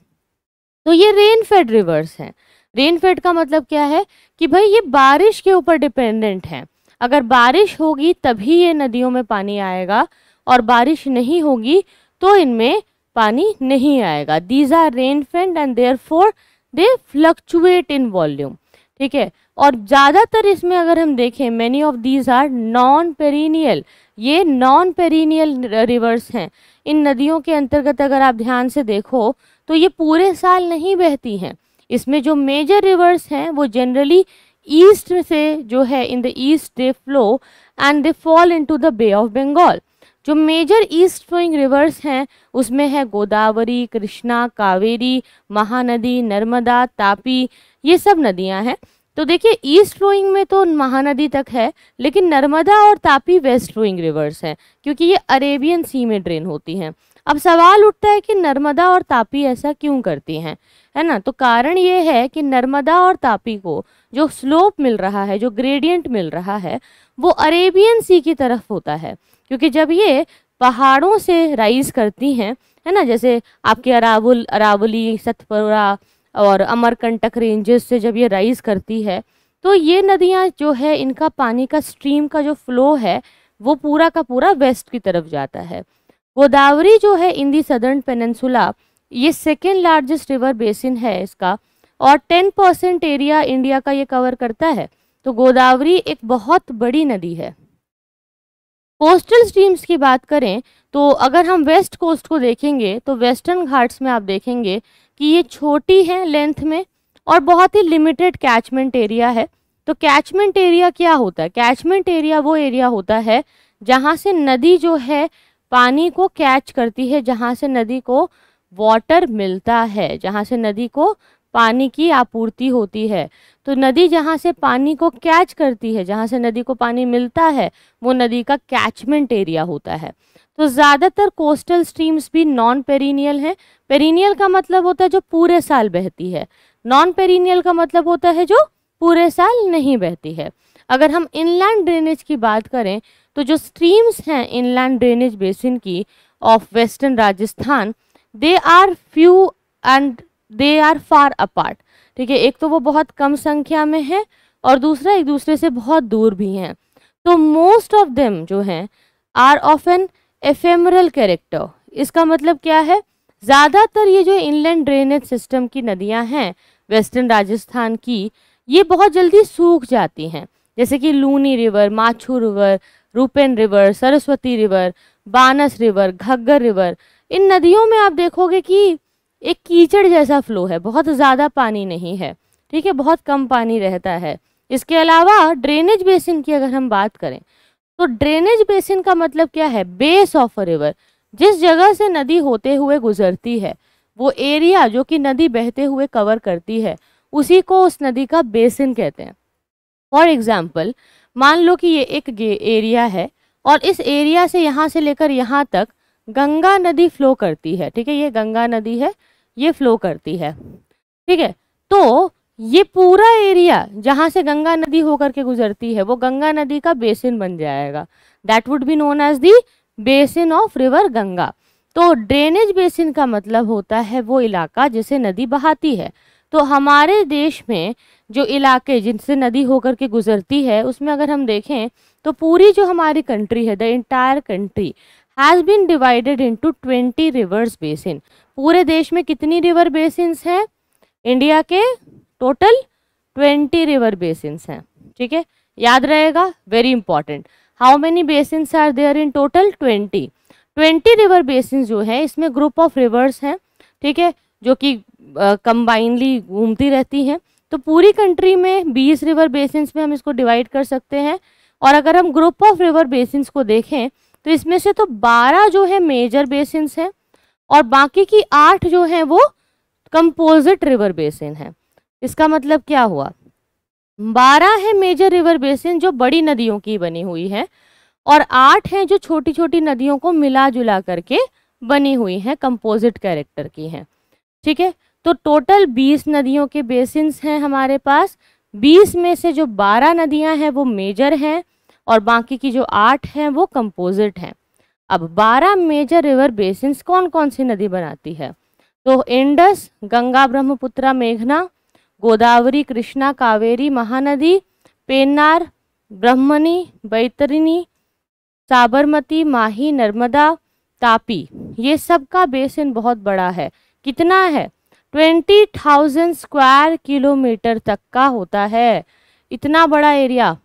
तो ये रेन फेड रिवर्स हैं। रेन फेड का मतलब क्या है? कि भाई ये बारिश के ऊपर डिपेंडेंट है। अगर बारिश होगी, तभी ये नदियों में पानी आएगा, और बारिश नहीं होगी तो इनमें पानी नहीं आएगा। These are rain fed and therefore they fluctuate in volume, ठीक है? और ज़्यादातर इसमें अगर हम देखें many of these are non perennial ये नॉन पेरीनियल रिवर्स हैं। इन नदियों के अंतर्गत अगर आप ध्यान से देखो तो ये पूरे साल नहीं बहती हैं। इसमें जो मेजर रिवर्स हैं, वो जनरली ईस्ट से जो है in the east they flow and they fall into the Bay of Bengal जो मेजर ईस्ट फ्लोइंग रिवर्स हैं, उसमें है गोदावरी, कृष्णा, कावेरी, महानदी, नर्मदा, तापी, ये सब नदियाँ हैं। तो देखिए ईस्ट फ्लोइंग में तो महानदी तक है, लेकिन नर्मदा और तापी वेस्ट फ्लोइंग रिवर्स हैं, क्योंकि ये अरेबियन सी में ड्रेन होती हैं। अब सवाल उठता है कि नर्मदा और तापी ऐसा क्यों करती हैं, है ना? तो कारण ये है कि नर्मदा और तापी को जो स्लोप मिल रहा है, जो ग्रेडियंट मिल रहा है, वो अरेबियन सी की तरफ़ होता है। क्योंकि जब ये पहाड़ों से राइज करती हैं, है ना, जैसे आपके अरावुल, अरावली, सतपुरा और अमरकंटक रेंजेस से जब ये राइज करती है तो ये नदियाँ जो है, इनका पानी का स्ट्रीम का जो फ्लो है, वो पूरा का पूरा वेस्ट की तरफ़ जाता है। गोदावरी जो है, इन दी सदर्न पेनसुला ये सेकेंड लार्जेस्ट रिवर बेसिन है इसका, और टेन परसेंट एरिया इंडिया का ये कवर करता है। तो गोदावरी एक बहुत बड़ी नदी है। कोस्टल स्ट्रीम्स की बात करें तो अगर हम वेस्ट कोस्ट को देखेंगे तो वेस्टर्न घाट्स में आप देखेंगे कि ये छोटी है लेंथ में और बहुत ही लिमिटेड कैचमेंट एरिया है। तो कैचमेंट एरिया क्या होता है? कैचमेंट एरिया वो एरिया होता है जहाँ से नदी जो है, पानी को कैच करती है, जहाँ से नदी को वाटर मिलता है, जहाँ से नदी को पानी की आपूर्ति होती है। तो नदी जहाँ से पानी को कैच करती है, जहाँ से नदी को पानी मिलता है, वो नदी का कैचमेंट एरिया होता है। तो ज़्यादातर कोस्टल स्ट्रीम्स भी नॉन पेरीनियल हैं। पेरीनियल का मतलब होता है जो पूरे साल बहती है। नॉन पेरीनियल का मतलब होता है जो पूरे साल नहीं बहती है। अगर हम इनलैंड ड्रेनेज की बात करें तो जो स्ट्रीम्स हैं इनलैंड ड्रेनेज बेसिन की of western Rajasthan they are few and they are far apart ठीक है, एक तो वो बहुत कम संख्या में है और दूसरा एक दूसरे से बहुत दूर भी हैं। तो मोस्ट ऑफ़ देम जो हैं are of an ephemeral character इसका मतलब क्या है? ज़्यादातर ये जो इनलैंड ड्रेनेज सिस्टम की नदियाँ हैं वेस्टर्न राजस्थान की, ये बहुत जल्दी सूख जाती हैं। जैसे कि Luni river Machhu river Rupen river Saraswati river Banas river Ghaggar river इन नदियों में आप देखोगे कि एक कीचड़ जैसा फ्लो है, बहुत ज़्यादा पानी नहीं है, ठीक है? बहुत कम पानी रहता है। इसके अलावा ड्रेनेज बेसिन की अगर हम बात करें तो ड्रेनेज बेसिन का मतलब क्या है? बेस ऑफ़ अ रिवर जिस जगह से नदी होते हुए गुजरती है, वो एरिया जो कि नदी बहते हुए कवर करती है, उसी को उस नदी का बेसिन कहते हैं। फॉर एग्ज़ाम्पल मान लो कि ये एक एरिया है, और इस एरिया से यहाँ से लेकर यहाँ तक गंगा नदी फ्लो करती है, ठीक है? ये गंगा नदी है ये फ्लो करती है। ठीक है? तो ये पूरा एरिया जहाँ से गंगा नदी होकर के गुजरती है, वो गंगा नदी का बेसिन बन जाएगा। That would be known as the basin of river Ganga तो ड्रेनेज बेसिन का मतलब होता है वो इलाका जिसे नदी बहाती है। तो हमारे देश में जो इलाके जिनसे नदी होकर के गुजरती है, उसमें अगर हम देखें तो पूरी जो हमारी कंट्री है the entire country has been divided into twenty rivers basin पूरे देश में कितनी रिवर बेसिन्स हैं? इंडिया के टोटल ट्वेंटी रिवर बेसिन्स हैं। ठीक है? याद रहेगा? Very important how many basins are there in total twenty twenty river basin जो है, इसमें ग्रुप ऑफ़ रिवर्स हैं। ठीक है? जो कि कंबाइनली घूमती रहती हैं। तो पूरी कंट्री में बीस रिवर बेसिन्स में हम इसको डिवाइड कर सकते हैं। और अगर हम ग्रुप ऑफ़ रिवर बेसिन्स को देखें तो इसमें से तो 12 जो है मेजर बेसिन्स हैं और बाकी की आठ जो है वो कंपोजिट रिवर बेसिन है। इसका मतलब क्या हुआ? बारह है मेजर रिवर बेसिन जो बड़ी नदियों की बनी हुई है और आठ हैं जो छोटी छोटी नदियों को मिला जुला करके बनी हुई हैं कंपोजिट कैरेक्टर की हैं। ठीक है? तो टोटल बीस नदियों के बेसिन्स हैं हमारे पास। बीस में से जो बारह नदियाँ हैं वो मेजर हैं। और बाकी की जो आठ हैं वो कंपोजिट हैं। अब बारह मेजर रिवर बेसिन्स कौन कौन सी नदी बनाती है? तो इंडस गंगा ब्रह्मपुत्रा मेघना गोदावरी कृष्णा कावेरी महानदी पेन्नार ब्रह्मणी बैतरणी साबरमती माही नर्मदा तापी ये सब का बेसिन बहुत बड़ा है। कितना है? ट्वेंटी थाउज़ेंड स्क्वायर किलोमीटर तक का होता है। इतना बड़ा area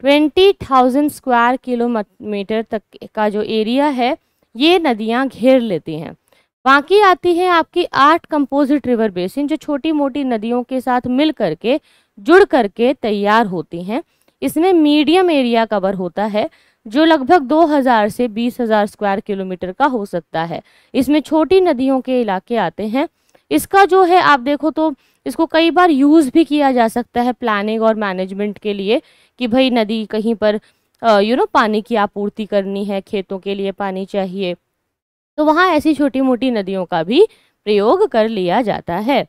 twenty thousand square kilometre तक का जो एरिया है, ये नदियाँ घेर लेती हैं। बाकी आती है आपकी आठ कंपोजिट रिवर बेसिन जो छोटी मोटी नदियों के साथ मिल करके, जुड़ करके तैयार होती हैं। इसमें मीडियम एरिया कवर होता है, जो लगभग 2000 से 20000 स्क्वायर किलोमीटर का हो सकता है। इसमें छोटी नदियों के इलाके आते हैं। इसका जो है, आप देखो तो इसको कई बार यूज़ भी किया जा सकता है प्लानिंग और मैनेजमेंट के लिए कि भाई नदी कहीं पर यू नो पानी की आपूर्ति करनी है, खेतों के लिए पानी चाहिए। तो वहाँ ऐसी छोटी मोटी नदियों का भी प्रयोग कर लिया जाता है।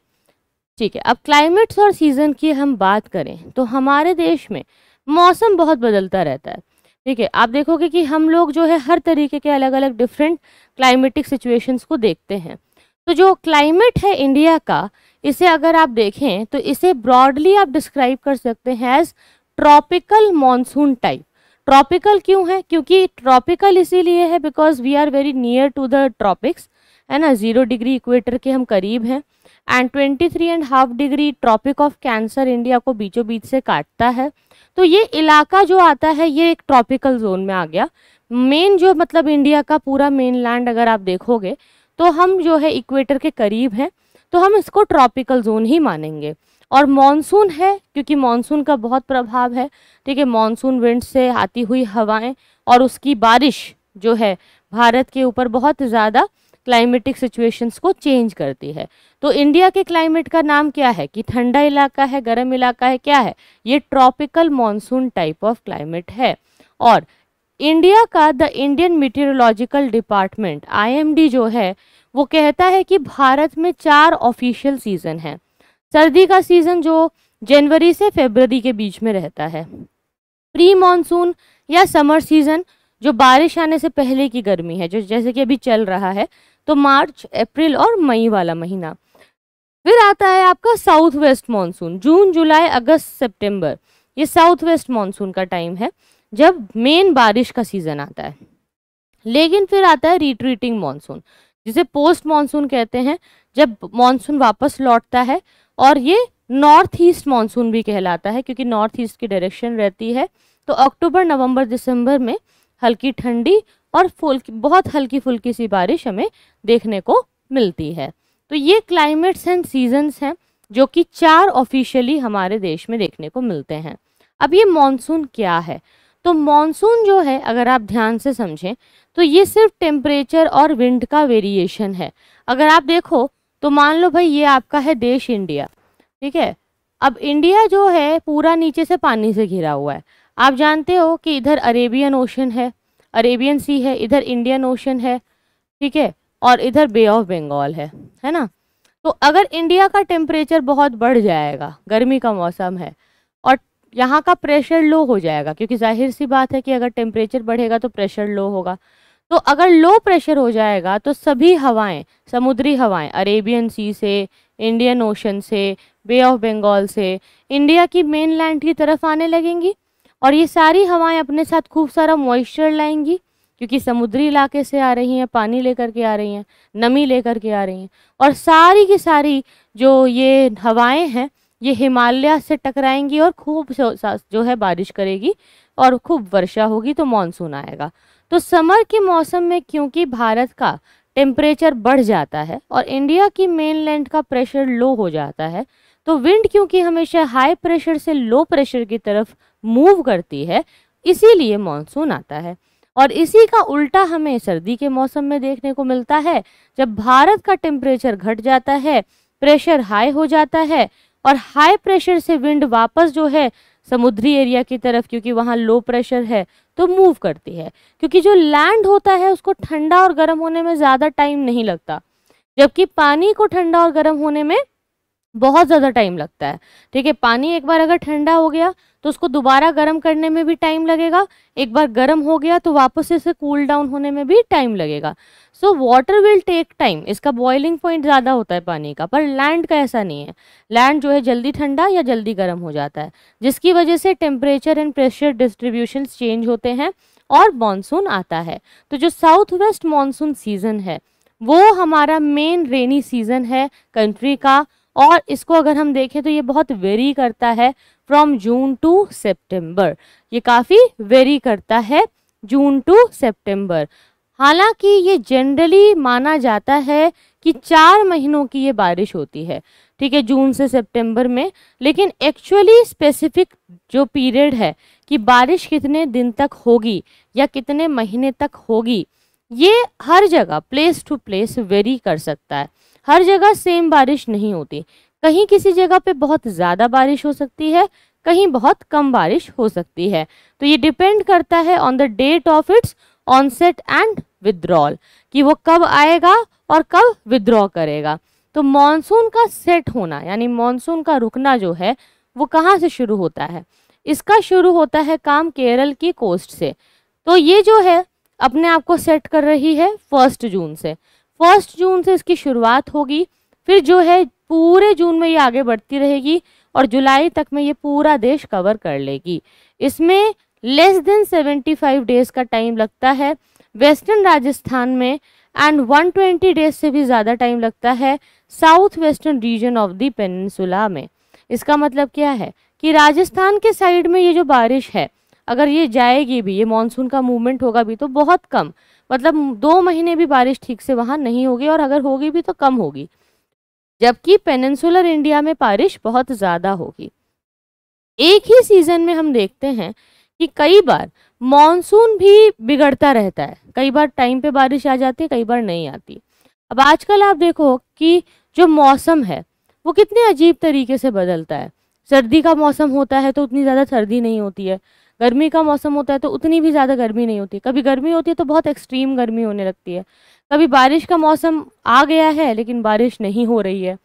ठीक है, अब क्लाइमेट्स और सीज़न की हम बात करें तो हमारे देश में मौसम बहुत बदलता रहता है। ठीक है, आप देखोगे कि हम लोग जो है हर तरीके के अलग अलग डिफरेंट क्लाइमेटिक सिचुएशंस को देखते हैं। तो जो क्लाइमेट है इंडिया का इसे अगर आप देखें तो इसे ब्रॉडली आप डिस्क्राइब कर सकते हैं as tropical monsoon type tropical क्यों है? क्योंकि ट्रॉपिकल इसीलिए है because we are very near to the tropics है ना? ज़ीरो डिग्री इक्वेटर के हम करीब हैं and twenty three and half degree Tropic of Cancer India को बीचों बीच से काटता है। तो ये इलाका जो आता है, ये एक ट्रॉपिकल जोन में आ गया। मेन जो मतलब इंडिया का पूरा मेन लैंड अगर आप देखोगे तो हम जो है इक्वेटर के करीब हैं। तो हम इसको ट्रॉपिकल जोन ही मानेंगे। और मॉनसून है, क्योंकि मॉनसून का बहुत प्रभाव है। ठीक है मॉनसून विंड से आती हुई हवाएँ और उसकी बारिश जो है, भारत के ऊपर बहुत ज़्यादा क्लाइमेटिक सिचुएशंस को चेंज करती है। तो इंडिया के क्लाइमेट का नाम क्या है? कि ठंडा इलाका है, गर्म इलाका है, क्या है? ये tropical monsoon type of climate है। और इंडिया का the Indian Meteorological Department IMD जो है, वो कहता है कि भारत में चार ऑफिशियल सीज़न हैं। सर्दी का सीज़न जो जनवरी से फेबररी के बीच में रहता है। प्री मानसून या समर सीज़न, जो बारिश आने से पहले की गर्मी है, जो जैसे कि अभी चल रहा है तो मार्च, अप्रैल और मई वाला महीना। फिर आता है आपका साउथ वेस्ट मानसून, जून, जुलाई, अगस्त, सितंबर। ये साउथ वेस्ट मानसून का टाइम है। जब मेन बारिश का सीज़न आता है। लेकिन फिर आता है रिट्रीटिंग मानसून जिसे पोस्ट मानसून कहते हैं। जब मानसून वापस लौटता है और ये नॉर्थ ईस्ट मानसून भी कहलाता है, क्योंकि नॉर्थ ईस्ट की डायरेक्शन रहती है। तो अक्टूबर, नवंबर, दिसंबर में हल्की ठंडी और फुल्की, बहुत हल्की फुल्की सी बारिश हमें देखने को मिलती है। तो ये क्लाइमेट्स एंड सीजन्स हैं, जो कि चार ऑफिशियली हमारे देश में देखने को मिलते हैं। अब ये मानसून क्या है? तो मानसून जो है, अगर आप ध्यान से समझें तो ये सिर्फ़ टेम्परेचर और विंड का वेरिएशन है। अगर आप देखो तो मान लो भाई, ये आपका है देश इंडिया, ठीक है? अब इंडिया जो है, पूरा नीचे से पानी से घिरा हुआ है। आप जानते हो कि इधर अरेबियन ओशन है, अरेबियन सी है, इधर इंडियन ओशन है, ठीक है? और इधर बे ऑफ़ बंगाल है है ना? तो अगर इंडिया का टेम्परेचर बहुत बढ़ जाएगा, गर्मी का मौसम है यहाँ का प्रेशर लो हो जाएगा, क्योंकि ज़ाहिर सी बात है कि अगर टेम्परेचर बढ़ेगा तो प्रेशर लो होगा। तो अगर लो प्रेशर हो जाएगा तो सभी हवाएँ, समुद्री हवाएँ अरेबियन सी से इंडियन ओशन से बे ऑफ़ बंगाल से इंडिया की मेन लैंड की तरफ़ आने लगेंगी और ये सारी हवाएँ अपने साथ खूब सारा मॉइस्चर लाएँगी, क्योंकि समुद्री इलाके से आ रही हैं, पानी लेकर के आ रही हैं, नमी लेकर के आ रही हैं। और सारी की सारी जो ये हवाएँ हैं ये हिमालय से टकराएँगी और खूब जो है बारिश करेगी और खूब वर्षा होगी तो मानसून आएगा। तो समर के मौसम में क्योंकि भारत का टेम्परेचर बढ़ जाता है और इंडिया की मेनलैंड का प्रेशर लो हो जाता है तो विंड क्योंकि हमेशा हाई प्रेशर से लो प्रेशर की तरफ़ मूव करती है, इसीलिए मानसून आता है। और इसी का उल्टा हमें सर्दी के मौसम में देखने को मिलता है, जब भारत का टेम्परेचर घट जाता है प्रेशर हाई हो जाता है और हाई प्रेशर से विंड वापस जो है समुद्री एरिया की तरफ़, क्योंकि वहाँ लो प्रेशर है तो मूव करती है। क्योंकि जो लैंड होता है, उसको ठंडा और गर्म होने में ज़्यादा टाइम नहीं लगता। जबकि पानी को ठंडा और गर्म होने में बहुत ज़्यादा टाइम लगता है। ठीक है, पानी एक बार अगर ठंडा हो गया तो उसको दोबारा गर्म करने में भी टाइम लगेगा। एक बार गर्म हो गया तो वापस इसे कूल डाउन होने में भी टाइम लगेगा। So water will take time इसका बॉइलिंग पॉइंट ज़्यादा होता है पानी का, पर लैंड का ऐसा नहीं है। लैंड जो है जल्दी ठंडा या जल्दी गर्म हो जाता है, जिसकी वजह से temperature and pressure distribution change होते हैं और मानसून आता है। तो जो साउथ वेस्ट मानसून सीज़न है, वो हमारा मेन रेनी सीज़न है कंट्री का। और इसको अगर हम देखें तो ये बहुत वेरी करता है फ्रॉम जून टू सितंबर ये काफ़ी वेरी करता है जून टू सितंबर हालाँकि ये जनरली माना जाता है कि चार महीनों की ये बारिश होती है, ठीक है जून से सितंबर में। लेकिन एक्चुअली स्पेसिफिक जो पीरियड है कि बारिश कितने दिन तक होगी या कितने महीने तक होगी, ये हर जगह प्लेस टू प्लेस वेरी कर सकता है। हर जगह सेम बारिश नहीं होती। कहीं किसी जगह पे बहुत ज़्यादा बारिश हो सकती है, कहीं बहुत कम बारिश हो सकती है। तो ये डिपेंड करता है on the date of its onset and withdrawal कि वो कब आएगा और कब विदड्रॉ करेगा। तो मॉनसून का सेट होना, यानी मॉनसून का रुकना जो है, वो कहाँ से शुरू होता है? इसका शुरू होता है काम केरल की कोस्ट से। तो ये जो है, अपने आप को सेट कर रही है फ़र्स्ट जून से। फ़र्स्ट जून से इसकी शुरुआत होगी, फिर जो है पूरे जून में ये आगे बढ़ती रहेगी और जुलाई तक में ये पूरा देश कवर कर लेगी। इसमें लेस देन 75 डेज़ का टाइम लगता है। वेस्टर्न राजस्थान में एंड 120 डेज़ से भी ज़्यादा टाइम लगता है south western region of the peninsula में। इसका मतलब क्या है कि राजस्थान के साइड में ये जो बारिश है, अगर ये जाएगी भी, ये मानसून का मूवमेंट होगा भी तो बहुत कम। मतलब दो महीने भी बारिश ठीक से वहाँ नहीं होगी और अगर होगी भी तो कम होगी। जबकि पेनिनसुलर इंडिया में बारिश बहुत ज़्यादा होगी। एक ही सीज़न में हम देखते हैं कि कई बार मॉनसून भी बिगड़ता रहता है। कई बार टाइम पे बारिश आ जाती है, कई बार नहीं आती। अब आजकल आप देखो कि जो मौसम है, वो कितने अजीब तरीके से बदलता है। सर्दी का मौसम होता है तो उतनी ज़्यादा सर्दी नहीं होती है। गर्मी का मौसम होता है तो उतनी भी ज़्यादा गर्मी नहीं होती। कभी गर्मी होती है तो बहुत एक्सट्रीम गर्मी होने लगती है। कभी बारिश का मौसम आ गया है लेकिन बारिश नहीं हो रही है।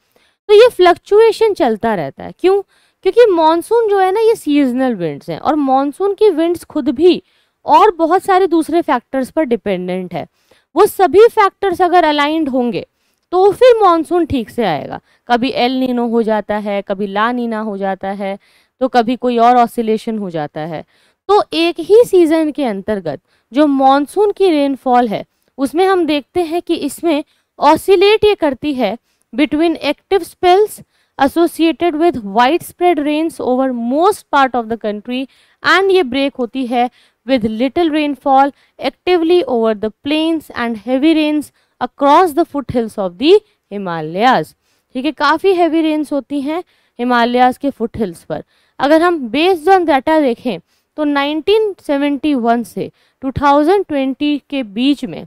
तो ये फ्लक्चुएशन चलता रहता है। क्यों? क्योंकि मानसून जो है ना, ये सीजनल विंड्स हैं और मानसून की विंड्स खुद भी और बहुत सारे दूसरे फैक्टर्स पर डिपेंडेंट है। वो सभी फैक्टर्स अगर अलाइंड होंगे तो फिर मानसून ठीक से आएगा। कभी एल नीनो हो जाता है, कभी ला नीना हो जाता है। तो कभी कोई और ऑसिलेशन हो जाता है। तो एक ही सीज़न के अंतर्गत जो मानसून की रेनफॉल है, उसमें हम देखते हैं कि इसमें ऑसिलेट ये करती है between active spells associated with widespread rains over most part of the country and ये ब्रेक होती है with little rainfall actively over the plains and heavy rains across the foothills of the Himalayas ठीक है, काफ़ी heavy rains होती हैं हिमालयाज के foot hills पर। अगर हम बेस्ड ऑन डाटा देखें तो 1971 से 2020 के बीच में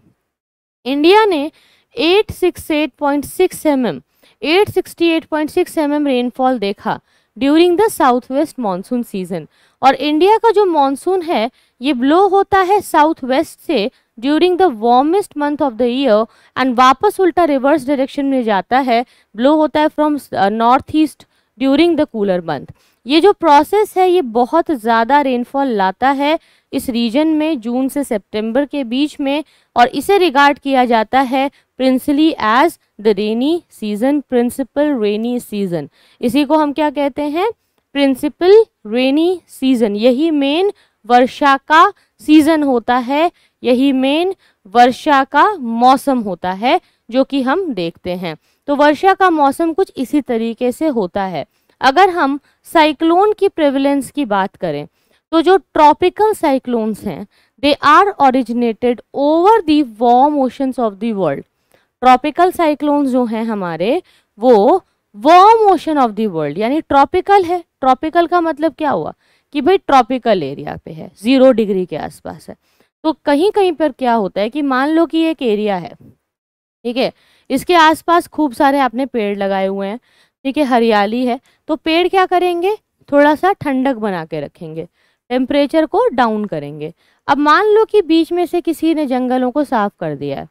इंडिया ने 868.6 mm 868.6 mm रेनफॉल देखा during the south west monsoon season और इंडिया का जो मानसून है, ये ब्लो होता है साउथ वेस्ट से during the warmest month of the year and वापस उल्टा रिवर्स डायरेक्शन में जाता है ब्लो होता है from north east during the cooler month ये जो प्रोसेस है, ये बहुत ज़्यादा रेनफॉल लाता है। इस रीजन में जून से सितंबर के बीच में और इसे रिगार्ड किया जाता है principally as the rainy season principal rainy season इसी को हम क्या कहते हैं? प्रिंसिपल रेनी सीज़न यही मेन वर्षा का सीज़न होता है। यही मेन वर्षा का मौसम होता है, जो कि हम देखते हैं। तो वर्षा का मौसम कुछ इसी तरीके से होता है। अगर हम साइक्लोन की प्रेवलेंस की बात करें तो जो ट्रॉपिकल साइक्लोन्स हैं they are originated over the warm oceans of the world tropical cyclones जो हैं हमारे, वो warm ocean of the world यानी ट्रॉपिकल है। ट्रॉपिकल का मतलब क्या हुआ? कि भाई ट्रॉपिकल एरिया पे है ज़ीरो डिग्री के आसपास है। तो कहीं कहीं पर क्या होता है कि मान लो कि एक एरिया है, ठीक है? इसके आसपास खूब सारे आपने पेड़ लगाए हुए हैं ठीक है हरियाली है तो पेड़ क्या करेंगे? थोड़ा सा ठंडक बना के रखेंगे टेम्परेचर को डाउन करेंगे। अब मान लो कि बीच में से किसी ने जंगलों को साफ़ कर दिया है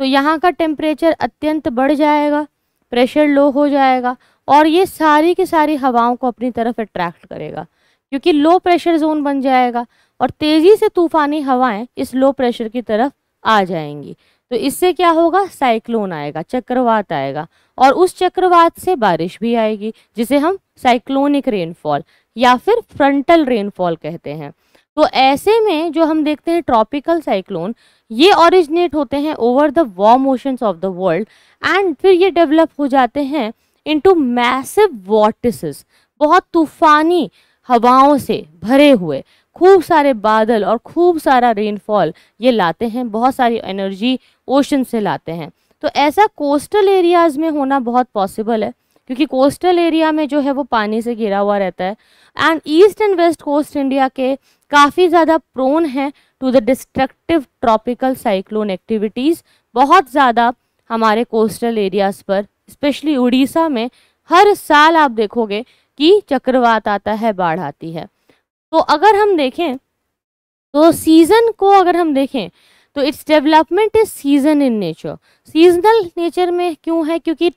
तो यहाँ का टेम्परेचर अत्यंत बढ़ जाएगा प्रेशर लो हो जाएगा और ये सारी की सारी हवाओं को अपनी तरफ़ अट्रैक्ट करेगा, क्योंकि लो प्रेशर जोन बन जाएगा और तेज़ी से तूफ़ानी हवाएँ इस लो प्रेशर की तरफ़ आ जाएँगी। तो इससे क्या होगा? साइक्लोन आएगा, चक्रवात आएगा और उस चक्रवात से बारिश भी आएगी, जिसे हम साइक्लोनिक रेनफॉल या फिर फ्रंटल रेनफॉल कहते हैं। तो ऐसे में जो हम देखते हैं ट्रॉपिकल साइक्लोन ये ओरिजिनेट होते हैं over the warm oceans of the world and फिर ये डेवलप हो जाते हैं इनटू मैसिव वॉटिस बहुत तूफानी हवाओं से भरे हुए, खूब सारे बादल और खूब सारा रेनफॉल ये लाते हैं, बहुत सारी एनर्जी ओशन से लाते हैं। तो ऐसा कोस्टल एरियाज़ में होना बहुत पॉसिबल है, क्योंकि कोस्टल एरिया में जो है वो पानी से घिरा हुआ रहता है। And east and west coast India के काफ़ी ज़्यादा प्रोन हैं to the destructive tropical cyclone activities बहुत ज़्यादा हमारे कोस्टल एरियाज़ पर स्पेशली उड़ीसा में, हर साल आप देखोगे कि चक्रवात आता है, बाढ़ आती है। तो अगर हम देखें तो सीज़न को अगर हम देखें तो its development is season in nature seasonal nature में क्यों है? क्योंकि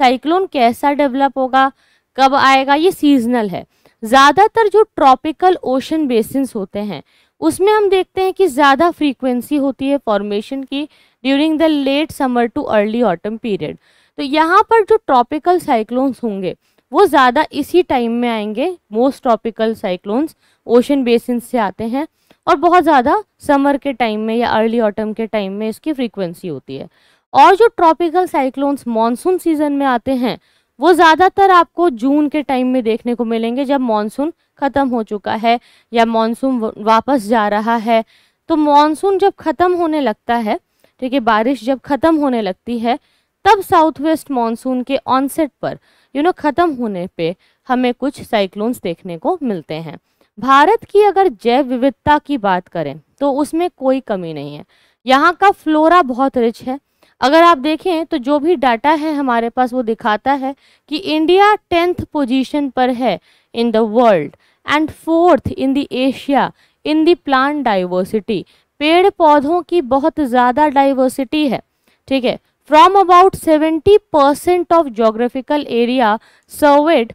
साइक्लोन कैसा डेवलप होगा? कब आएगा? ये सीजनल है। ज़्यादातर जो ट्रॉपिकल ओशन बेसिन्स होते हैं, उसमें हम देखते हैं कि ज़्यादा फ्रीक्वेंसी होती है फॉर्मेशन की during the late summer to early autumn period तो यहाँ पर जो ट्रॉपिकल साइक्लोन्स होंगे, वो ज़्यादा इसी टाइम में आएँगे। Most tropical cyclones ocean basin से आते हैं। और बहुत ज़्यादा समर के टाइम में या अर्ली ऑटम के टाइम में इसकी फ्रीक्वेंसी होती है। और जो ट्रॉपिकल साइक्लोन्स मानसून सीज़न में आते हैं, वो ज़्यादातर आपको जून के टाइम में देखने को मिलेंगे जब मानसून ख़त्म हो चुका है या मानसून वापस जा रहा है। तो मानसून जब ख़त्म होने लगता है, ठीक है, बारिश जब ख़त्म होने लगती है, तब साउथ वेस्ट मानसून के ऑनसेट पर यू नो ख़त्म होने पे हमें कुछ साइक्लोन्स देखने को मिलते हैं। भारत की अगर जैव विविधता की बात करें तो उसमें कोई कमी नहीं है। यहाँ का फ्लोरा बहुत रिच है। अगर आप देखें तो जो भी डाटा है हमारे पास, वो दिखाता है कि इंडिया टेंथ पोजीशन पर है in the world and fourth in the Asia in the plant diversity पेड़ पौधों की बहुत ज़्यादा डाइवर्सिटी है, ठीक है? From about seventy percent of geographical area surveyed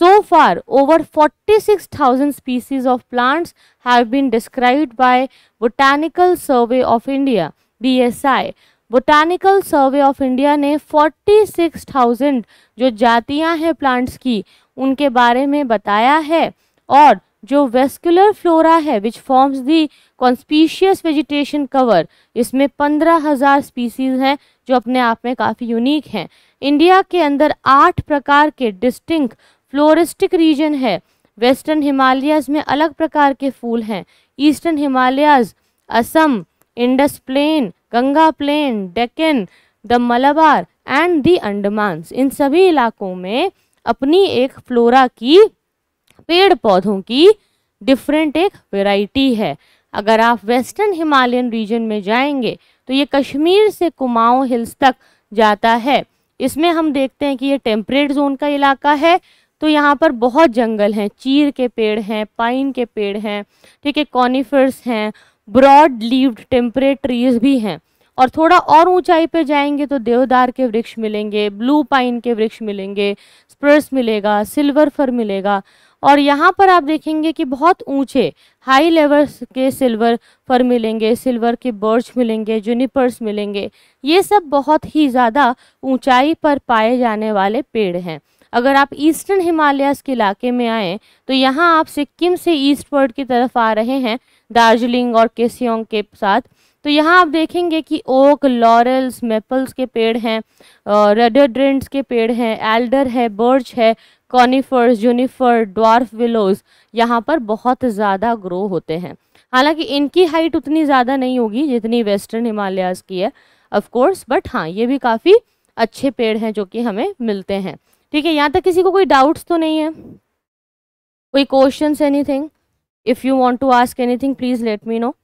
So far, over 46,000 species of plants have been described by Botanical Survey of India, BSI. Botanical survey of India ने 46,000 जो जातियाँ हैं प्लांट्स की उनके बारे में बताया है और जो वेस्कुलर फ्लोरा है which forms the conspicuous vegetation cover इसमें पंद्रह हज़ार स्पीसीज हैं जो अपने आप में काफ़ी यूनिक हैं इंडिया के अंदर आठ प्रकार के डिस्टिंक्ट फ्लोरिस्टिक रीजन है। वेस्टर्न हिमालयाज में अलग प्रकार के फूल हैं। Eastern Himalayas, Assam, Indus plain, Ganga plain, Deccan, the Malabar and the Andamans. इन सभी इलाकों में अपनी एक फ्लोरा की पेड़ पौधों की डिफरेंट एक वैरायटी है। अगर आप वेस्टर्न हिमालयन रीजन में जाएँगे तो ये कश्मीर से कुमाऊं हिल्स तक जाता है। इसमें हम देखते हैं कि ये टेम्परेट जोन का इलाका है। तो यहाँ पर बहुत जंगल हैं, चीर के पेड़ हैं, पाइन के पेड़ हैं, ठीक है, कॉनिफर्स हैं, ब्रॉड लीव्ड टेम्परेट ट्रीज भी हैं। और थोड़ा और ऊंचाई पर जाएँगे तो देवदार के वृक्ष मिलेंगे, ब्लू पाइन के वृक्ष मिलेंगे स्पर्स मिलेगा, सिल्वर फर मिलेगा। और यहाँ पर आप देखेंगे कि बहुत ऊँचे, हाई लेवल्स के सिल्वर फर मिलेंगे, सिल्वर के बर्च मिलेंगे, जूनिपर्स मिलेंगे। ये सब बहुत ही ज़्यादा ऊंचाई पर पाए जाने वाले पेड़ हैं। अगर आप ईस्टर्न हिमालयस के इलाके में आए तो यहाँ आप सिक्किम से ईस्टवर्ड की तरफ़ आ रहे हैं, दार्जिलिंग और केसियोंग के साथ। तो यहाँ आप देखेंगे कि ओक, लॉरेल्स, मेपल्स के पेड़ हैं रेडोड्रेंट्स के पेड़ हैं, एल्डर है, बर्च है, कॉनिफर्स, जूनिफर डॉर्फ विलोज यहाँ पर बहुत ज़्यादा ग्रो होते हैं। हालाँकि इनकी हाइट उतनी ज़्यादा नहीं होगी जितनी वेस्टर्न हिमालयाज की है ऑफ़ कोर्स बट हाँ ये भी काफ़ी अच्छे पेड़ हैं जो कि हमें मिलते हैं। ठीक है, यहाँ तक किसी को कोई डाउट्स तो नहीं है? कोई question anything if you want to ask anything please let me know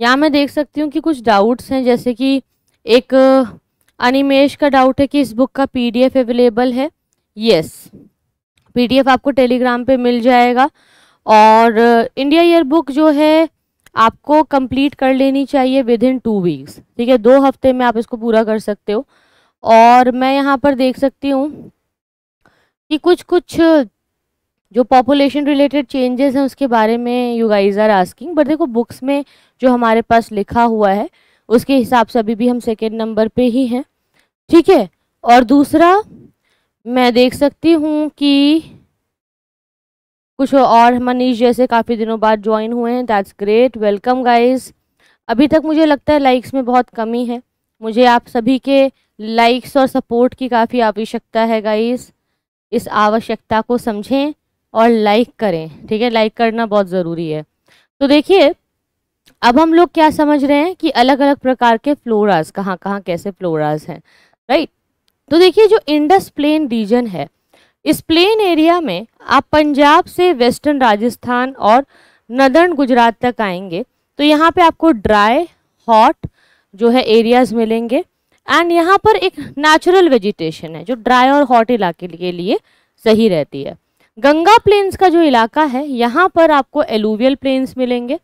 यहाँ मैं देख सकती हूँ कि कुछ डाउट्स हैं, जैसे कि एक अनिमेश का डाउट है कि इस बुक का पीडीएफ अवेलेबल है। यस पीडीएफ आपको टेलीग्राम पे मिल जाएगा और इंडिया ईयर बुक जो है आपको कंप्लीट कर लेनी चाहिए विद इन टू वीक्स ठीक है, दो हफ़्ते में आप इसको पूरा कर सकते हो। और मैं यहाँ पर देख सकती हूँ कि कुछ कुछ जो पॉपुलेशन रिलेटेड चेंजेस हैं, उसके बारे में you guys are asking but देखो बुक्स में जो हमारे पास लिखा हुआ है, उसके हिसाब से अभी भी हम सेकेंड नंबर पे ही हैं। ठीक है? और दूसरा, मैं देख सकती हूँ कि कुछ और मनीष जैसे काफ़ी दिनों बाद ज्वाइन हुए हैं दैट्स ग्रेट वेलकम गाइज़ अभी तक मुझे लगता है लाइक्स में बहुत कमी है। मुझे आप सभी के लाइक्स और सपोर्ट की काफ़ी आवश्यकता है गाइज़ इस आवश्यकता को समझें। और लाइक करें, ठीक है? लाइक करना बहुत ज़रूरी है। तो देखिए, अब हम लोग क्या समझ रहे हैं कि अलग अलग प्रकार के फ्लोराज कहाँ कहाँ कैसे फ्लोराज हैं राइट तो देखिए, जो इंडस प्लेन रीजन है, इस प्लेन एरिया में आप पंजाब से वेस्टर्न राजस्थान और नदर्न गुजरात तक आएँगे तो यहाँ पे आपको ड्राई हॉट जो है एरियाज़ मिलेंगे एंड यहाँ पर एक नेचुरल वेजिटेशन है, जो ड्राई और हॉट इलाके के लिए सही रहती है। गंगा प्लेन्स का जो इलाका है, यहाँ पर आपको एलुवियल प्लेन्स मिलेंगे।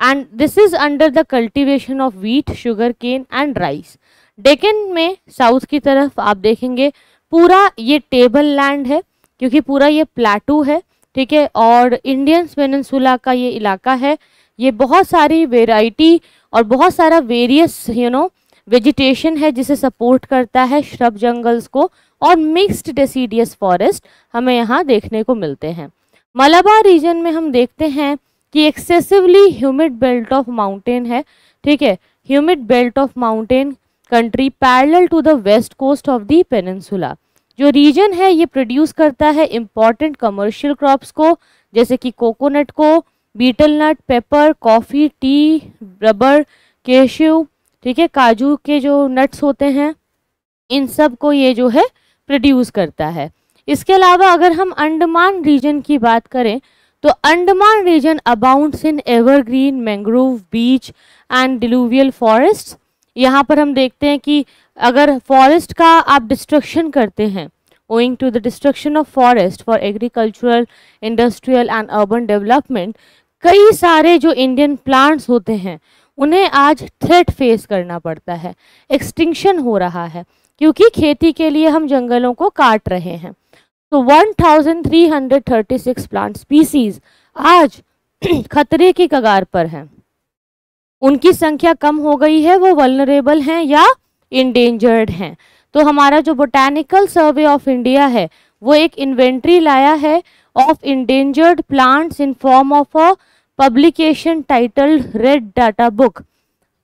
And this is under the cultivation of wheat sugar cane and rice Deccan में साउथ की तरफ़ आप देखेंगे, पूरा ये टेबल लैंड है, क्योंकि पूरा ये प्लाटू है, ठीक है? और इंडियन पेनसुला का ये इलाका है। ये बहुत सारी वेराइटी और बहुत सारा वेरियस यू नो वेजिटेशन है, जिसे सपोर्ट करता है श्रब जंगल्स को। और मिक्स्ड डेसीडियस फॉरेस्ट हमें यहाँ देखने को मिलते हैं। मलाबार रीजन में हम देखते हैं कि excessively humid belt of mountain है, ठीक है? Humid belt of mountain country parallel to the west coast of the peninsula जो रीजन है, ये प्रोड्यूस करता है इंपॉर्टेंट कमर्शियल क्रॉप्स को, जैसे कि कोकोनट को betel nut pepper coffee tea rubber cashew ठीक है? काजू के जो नट्स होते हैं, इन सबको ये जो है प्रोड्यूस करता है। इसके अलावा अगर हम अंडमान रीजन की बात करें तो Andaman region abounds in evergreen mangrove beach and diluvial forest यहाँ पर हम देखते हैं कि अगर फॉरेस्ट का आप डिस्ट्रक्शन करते हैं owing to the destruction of forest for agricultural industrial and urban development कई सारे जो इंडियन प्लांट्स होते हैं, उन्हें आज थ्रेट फेस करना पड़ता है एक्सटिंक्शन हो रहा है। क्योंकि खेती के लिए हम जंगलों को काट रहे हैं। तो 1336 प्लांट स्पीसीज आज [clears throat] खतरे की कगार पर हैं। उनकी संख्या कम हो गई है, वो वलनरेबल हैं या इंडेंजर्ड हैं। तो हमारा जो बोटैनिकल सर्वे ऑफ़ इंडिया है, वो एक इन्वेंट्री लाया है of endangered plants in form of a publication titled red data book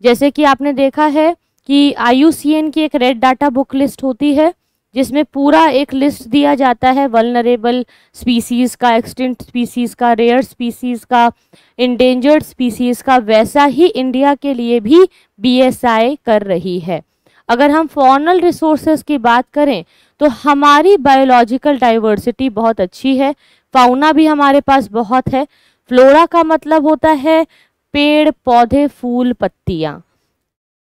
जैसे कि आपने देखा है कि IUCN की एक रेड डाटा बुक लिस्ट होती है, जिसमें पूरा एक लिस्ट दिया जाता है वलनरेबल स्पीसीज़ का एक्सटेंट स्पीसीज़ का रेयर स्पीसीज़ का इंडेंजर्ड स्पीसीज़ का, वैसा ही इंडिया के लिए भी बीएसआई कर रही है। अगर हम फॉर्नल रिसोर्सेज की बात करें तो हमारी बायोलॉजिकल डाइवर्सिटी बहुत अच्छी है फाउना भी हमारे पास बहुत है फ्लोरा का मतलब होता है पेड़, पौधे, फूल, पत्तियाँ।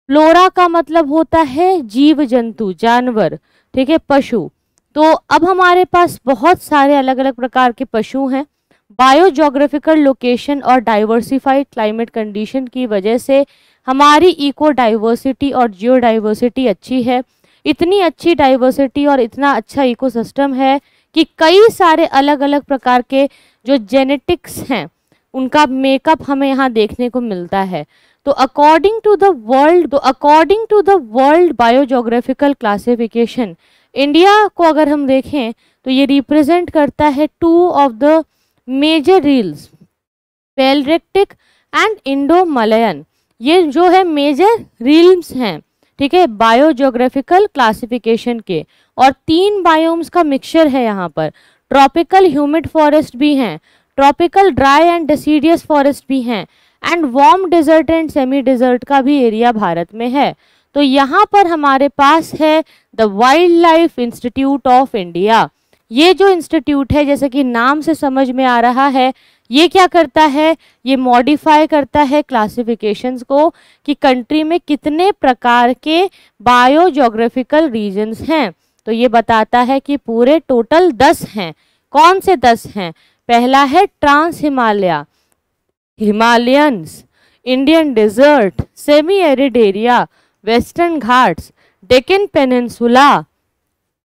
फ्लोरा का मतलब होता है जीव जंतु जानवर, ठीक है, पशु। तो अब हमारे पास बहुत सारे अलग अलग प्रकार के पशु हैं। बायोजोग्राफिकल लोकेशन और डाइवर्सिफाइड क्लाइमेट कंडीशन की वजह से हमारी इको डाइवर्सिटी और जियो डाइवर्सिटी अच्छी है। इतनी अच्छी डाइवर्सिटी और इतना अच्छा इकोसिस्टम है कि कई सारे अलग अलग प्रकार के जो जेनेटिक्स हैं उनका मेकअप हमें यहाँ देखने को मिलता है। तो अकॉर्डिंग टू द वर्ल्ड तो according to the world biogeographical classification India को अगर हम देखें तो ये रिप्रेजेंट करता है two of the major realms palearctic and Indo Malayan ये जो है मेजर रील्स हैं, ठीक है बायोजोग्राफिकल क्लासिफिकेशन के। और तीन बायोम्स का मिक्सचर है यहाँ पर। ट्रॉपिकल ह्यूमिड फॉरेस्ट भी हैं tropical dry and deciduous forest भी हैं and warm desert and semi desert का भी एरिया भारत में है। तो यहाँ पर हमारे पास है the wildlife institute of India ये जो इंस्टीट्यूट है, जैसे कि नाम से समझ में आ रहा है, ये क्या करता है? ये मॉडिफाई करता है क्लासिफिकेशंस को कि कंट्री में कितने प्रकार के बायोजोग्राफिकल रीजन्स हैं। तो ये बताता है कि पूरे टोटल दस हैं। कौन से दस हैं? पहला है trans Himalaya Himalayans Indian desert semi arid area western Ghats Deccan peninsula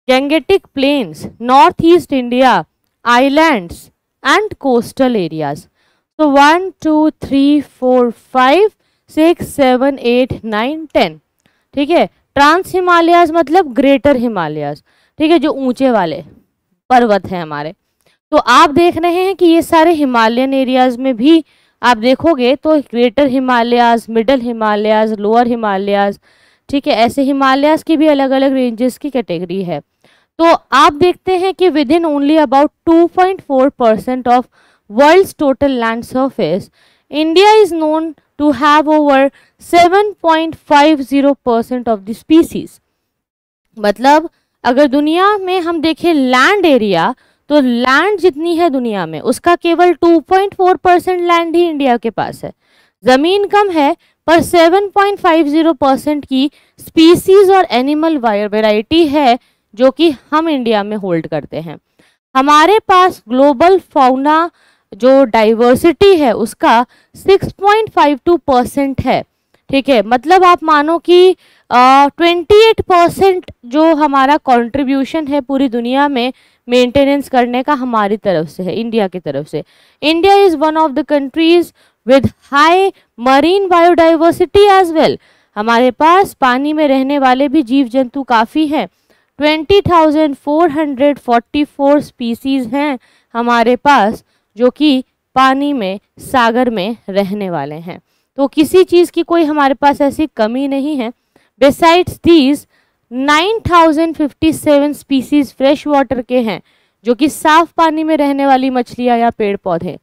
Gangetic plains north east India islands and coastal areas. So 1, 2, 3, 4, 5, 6, 7, 8, 9, 10. ठीक है ट्रांस हिमालयाज मतलब ग्रेटर हिमालयाज ठीक है जो ऊँचे वाले पर्वत हैं हमारे तो आप देख रहे हैं कि ये सारे हिमालयन एरियाज़ में भी आप देखोगे तो greater Himalayas middle Himalayas lower Himalayas ठीक है, ऐसे हिमालयाज की भी अलग अलग रेंजेस की कैटेगरी है। तो आप देखते हैं कि within only about 2.4 percent of world total land surface India is known to have over 7.50 percent of the species मतलब अगर दुनिया में हम देखें लैंड एरिया तो लैंड जितनी है दुनिया में, उसका केवल 2.4 परसेंट लैंड ही इंडिया के पास है। ज़मीन कम है, पर 7.50 परसेंट की स्पीसीज और एनिमल वेराइटी है, जो कि हम इंडिया में होल्ड करते हैं। हमारे पास ग्लोबल फाउना जो डाइवर्सिटी है, उसका 6.52 परसेंट है। ठीक है मतलब आप मानो कि ट्वेंटी एट परसेंट जो हमारा कंट्रीब्यूशन है पूरी दुनिया में मेंटेनेंस करने का हमारी तरफ़ से है इंडिया की तरफ़ से। India is one of the countries with high marine biodiversity as well हमारे पास पानी में रहने वाले भी जीव जंतु काफ़ी हैं। 20,444 स्पीसीज हैं हमारे पास जो कि पानी में सागर में रहने वाले हैं। तो किसी चीज़ की कोई हमारे पास ऐसी कमी नहीं है। Besides these 9,057 species fresh water के हैं जो कि साफ़ पानी में रहने वाली मछलियाँ या पेड़ पौधे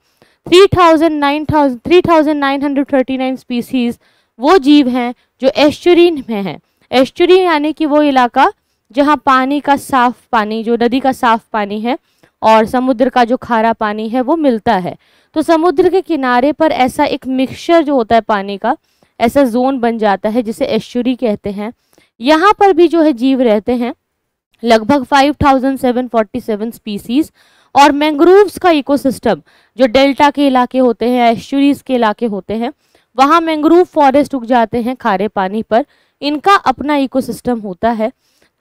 3,000 3,939 स्पीसीज वो जीव हैं जो एस्चुरीन में हैं। एस्चुरीन यानी कि वो इलाका जहाँ पानी का साफ़ पानी जो नदी का साफ़ पानी है और समुद्र का जो खारा पानी है वो मिलता है। तो समुद्र के किनारे पर ऐसा एक मिक्सचर जो होता है पानी का ऐसा जोन बन जाता है जिसे एश्चुरी कहते हैं। यहाँ पर भी जो है जीव रहते हैं, लगभग 5747 स्पीसीज और मैंग्रोव्स का इकोसिस्टम जो डेल्टा के इलाके होते हैं एश्चुरीज के इलाके होते हैं, वहाँ मैंग्रोव फॉरेस्ट उग जाते हैं खारे पानी पर। इनका अपना इकोसिस्टम होता है।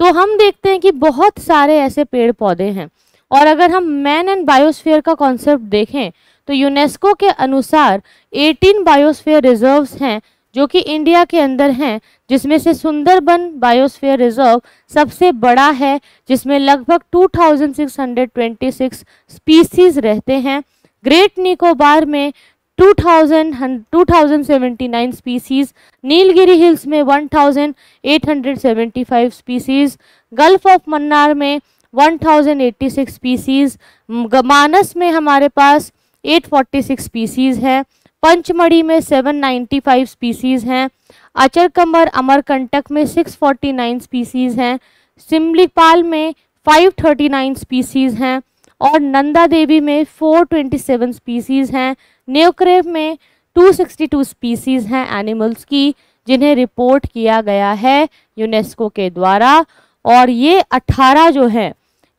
तो हम देखते हैं कि बहुत सारे ऐसे पेड़ पौधे हैं। और अगर हम मैन एंड बायोस्फीयर का कॉन्सेप्ट देखें तो यूनेस्को के अनुसार 18 बायोस्फीयर रिजर्व्स हैं जो कि इंडिया के अंदर हैं, जिसमें से सुंदरबन बायोस्फीयर रिज़र्व सबसे बड़ा है, जिसमें लगभग 2626 स्पीसीज रहते हैं। ग्रेट निकोबार में 2000 2079 स्पीसीज नीलगिरी हिल्स में 1875 स्पीसीज गल्फ ऑफ़ मन्नार में 1086 स्पीसीज मानस में हमारे पास 846 स्पीसीज है। पंचमढ़ी में 795 स्पीसीज हैं अचर कमर अमरकंटक में 649 स्पीसीज हैं, सिमलीपाल में 539 स्पीसीज हैं और नंदा देवी में 427 स्पीसीज हैं न्यूक्रेव में 262 स्पीसीज हैं एनिमल्स की, जिन्हें रिपोर्ट किया गया है यूनेस्को के द्वारा और ये 18 जो है,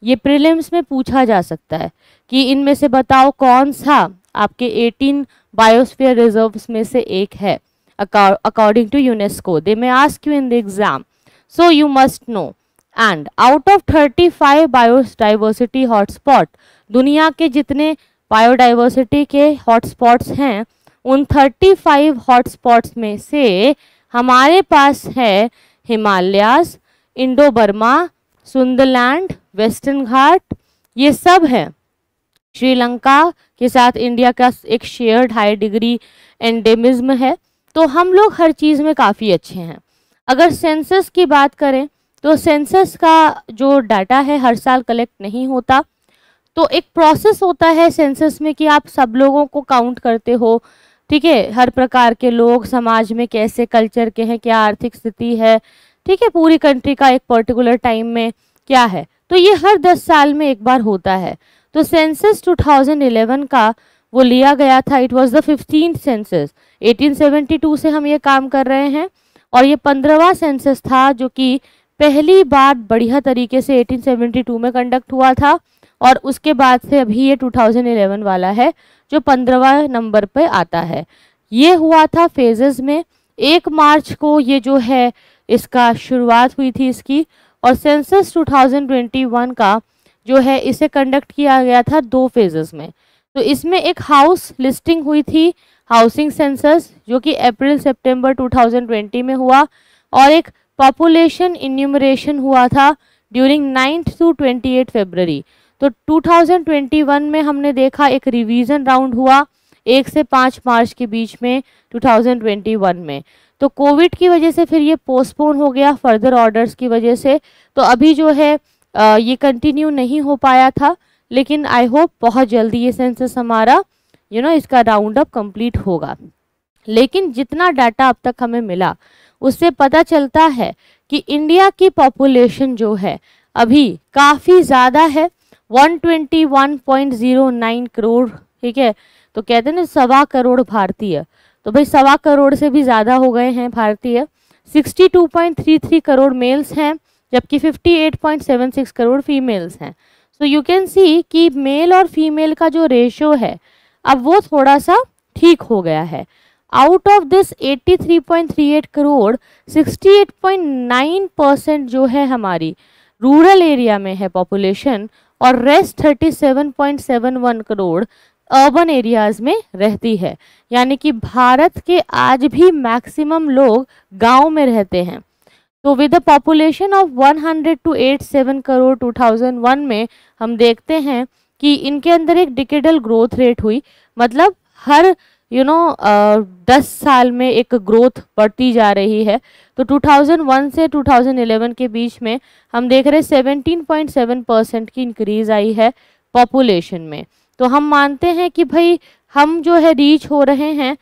ये प्रीलिम्स में पूछा जा सकता है कि इनमें से बताओ कौन सा आपके 18 बायोस्फीयर रिजर्व्स में से एक है according to UNESCO they may ask you in the exam so you must know and out of 35 biodiversity hotspot दुनिया के जितने बायोडाइवर्सिटी के हॉटस्पॉट्स हैं, उन 35 हॉटस्पॉट्स में से हमारे पास है Himalayas Indo Burma Sundaland western Ghat ये सब है। श्रीलंका के साथ इंडिया का एक शेयर्ड हाई डिग्री एंडेमिज्म है तो हम लोग हर चीज़ में काफ़ी अच्छे हैं। अगर सेंसस की बात करें तो सेंसस का जो डाटा है हर साल कलेक्ट नहीं होता तो एक प्रोसेस होता है सेंसस में कि आप सब लोगों को काउंट करते हो, ठीक है? हर प्रकार के लोग, समाज में कैसे कल्चर के हैं, क्या आर्थिक स्थिति है, ठीक है? पूरी कंट्री का एक पर्टिकुलर टाइम में क्या है? तो ये हर दस साल में एक बार होता है। तो सेंसस 2011 का वो लिया गया था it was the fifteen census 1872 से हम ये काम कर रहे हैं और ये पंद्रहवा सेंसस था जो कि पहली बार बढ़िया तरीके से 1872 में कंडक्ट हुआ था और उसके बाद से अभी ये 2011 वाला है जो पंद्रहवा नंबर पे आता है। ये हुआ था फेजेस में, एक मार्च को ये जो है इसका शुरुआत हुई थी इसकी और सेंसस 2021 का जो है, इसे कंडक्ट किया गया था दो फेजेस में। तो इसमें एक हाउस लिस्टिंग हुई थी हाउसिंग सेंसस जो कि अप्रैल, सितंबर 2020 में हुआ, और एक पॉपुलेशन इन्यूमरेशन हुआ था during ninth to twenty eight February तो 2021 में हमने देखा एक रिवीजन राउंड हुआ एक से पाँच मार्च के बीच में 2021 में। तो कोविड की वजह से फिर ये पोस्टपोन हो गया फर्दर ऑर्डर्स की वजह से। तो अभी जो है ये कंटिन्यू नहीं हो पाया था लेकिन आई होप बहुत जल्दी ये सेंसस हमारा यू you नो know, इसका राउंड अप कंप्लीट होगा। लेकिन जितना डाटा अब तक हमें मिला उससे पता चलता है कि इंडिया की पॉपुलेशन जो है अभी काफ़ी ज़्यादा है। 121.09 करोड़ ठीक है? तो कहते हैं ना सवा करोड़ भारतीय। तो भाई सवा करोड़ से भी ज़्यादा हो गए हैं भारतीय। 62.33 करोड़ मेल्स हैं। जबकि 58.76 करोड़ फीमेल्स हैं। सो यू कैन सी कि मेल और फीमेल का जो रेशो है, अब वो थोड़ा सा ठीक हो गया है। Out of this 83.38 crore 68.9 percent जो है हमारी रूरल एरिया में है पॉपुलेशन और रेस्ट 37.71 करोड़ अर्बन एरियाज़ में रहती है। यानी कि भारत के आज भी मैक्सिमम लोग गाँव में रहते हैं। तो with the population of 100 two 87 crore 2001 में हम देखते हैं कि इनके अंदर एक डिकेडल ग्रोथ रेट हुई। मतलब हर यू नो दस साल में एक ग्रोथ बढ़ती जा रही है। तो 2001 से 2011 के बीच में हम देख रहे हैं 17.7 परसेंट की इंक्रीज आई है पॉपुलेशन में। तो हम मानते हैं कि भाई हम जो है रीच हो रहे हैं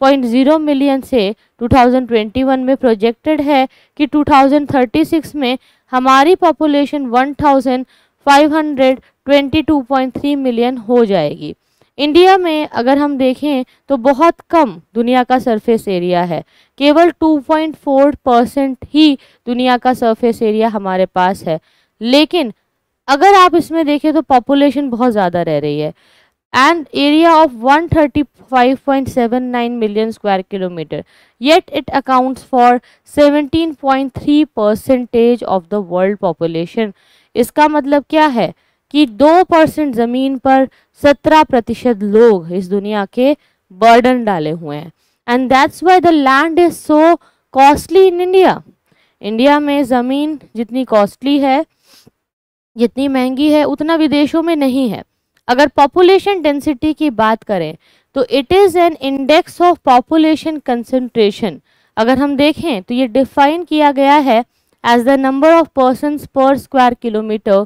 1360.0 मिलियन से 2021 में प्रोजेक्टेड है कि 2036 में हमारी पॉपुलेशन 1522.3 मिलियन हो जाएगी। इंडिया में अगर हम देखें तो बहुत कम दुनिया का सरफेस एरिया है। केवल 2.4 परसेंट ही दुनिया का सरफेस एरिया हमारे पास है। लेकिन अगर आप इसमें देखें तो पॉपुलेशन बहुत ज़्यादा रह रही है। And area of 135.79 million square kilometre yet it accounts for 17.3 percentage of the world population इसका मतलब क्या है? कि दो परसेंट ज़मीन पर सत्रह प्रतिशत लोग इस दुनिया के बर्डन डाले हुए हैं। And that's why the land is so costly in India India में ज़मीन जितनी कॉस्टली है, जितनी महँगी है, उतना विदेशों में नहीं है। अगर पॉपुलेशन डेंसिटी की बात करें तो it is an index of population concentration अगर हम देखें तो ये डिफाइन किया गया है as the number of person per square kilometre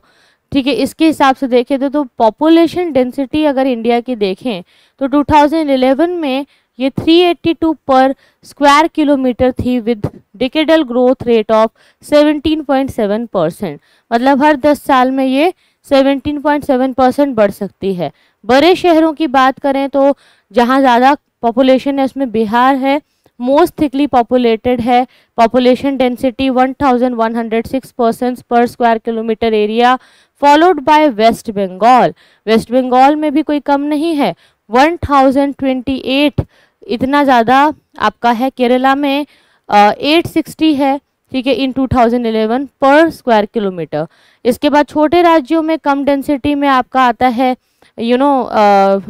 ठीक है इसके हिसाब से देखें तो, तो पॉपुलेशन डेंसिटी अगर इंडिया की देखें तो 2011 में ये 382 पर स्क्वायर किलोमीटर थी with decadal growth rate of 17.7 percent मतलब हर 10 साल में ये 17.7 परसेंट बढ़ सकती है। बड़े शहरों की बात करें तो जहाँ ज़्यादा पॉपुलेशन है, उसमें बिहार है मोस्ट थिकली पॉपुलेटेड है। Population density 1106 percent per square kilometre area followed by West Bengal West Bengal में भी कोई कम नहीं है। 1028 इतना ज़्यादा आपका है। केरला में एट सिक्सटी है। ठीक है इन 2011 पर स्क्वायर किलोमीटर इसके बाद छोटे राज्यों में कम डेंसिटी में आपका आता है यू नो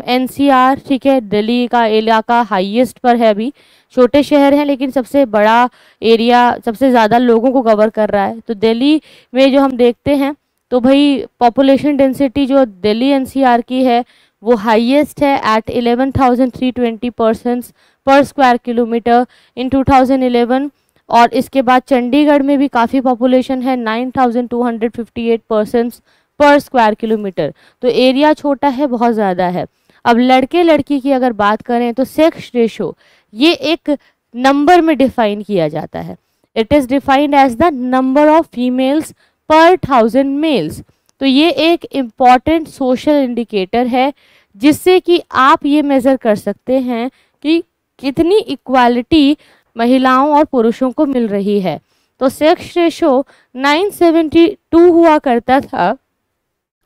एनसीआर ठीक है दिल्ली का इलाका हाईएस्ट पर है अभी। छोटे शहर हैं लेकिन सबसे बड़ा एरिया सबसे ज़्यादा लोगों को कवर कर रहा है। तो दिल्ली में जो हम देखते हैं तो भाई पॉपुलेशन डेंसिटी जो दिल्ली एनसीआर की है वो हाईएस्ट है at 11,320 percents per square kilometre in 2011 और इसके बाद चंडीगढ़ में भी काफ़ी पॉपुलेशन है 9,258 परसेंट्स पर स्क्वायर किलोमीटर तो एरिया छोटा है बहुत ज़्यादा है। अब लड़के लड़की की अगर बात करें तो सेक्स रेशो ये एक नंबर में डिफाइन किया जाता है। It is defined as the number of females per thousand males तो ये एक इंपॉर्टेंट सोशल इंडिकेटर है जिससे कि आप ये मेज़र कर सकते हैं कि कितनी इक्वालिटी महिलाओं और पुरुषों को मिल रही है। तो सेक्स रेशो 972 हुआ करता था,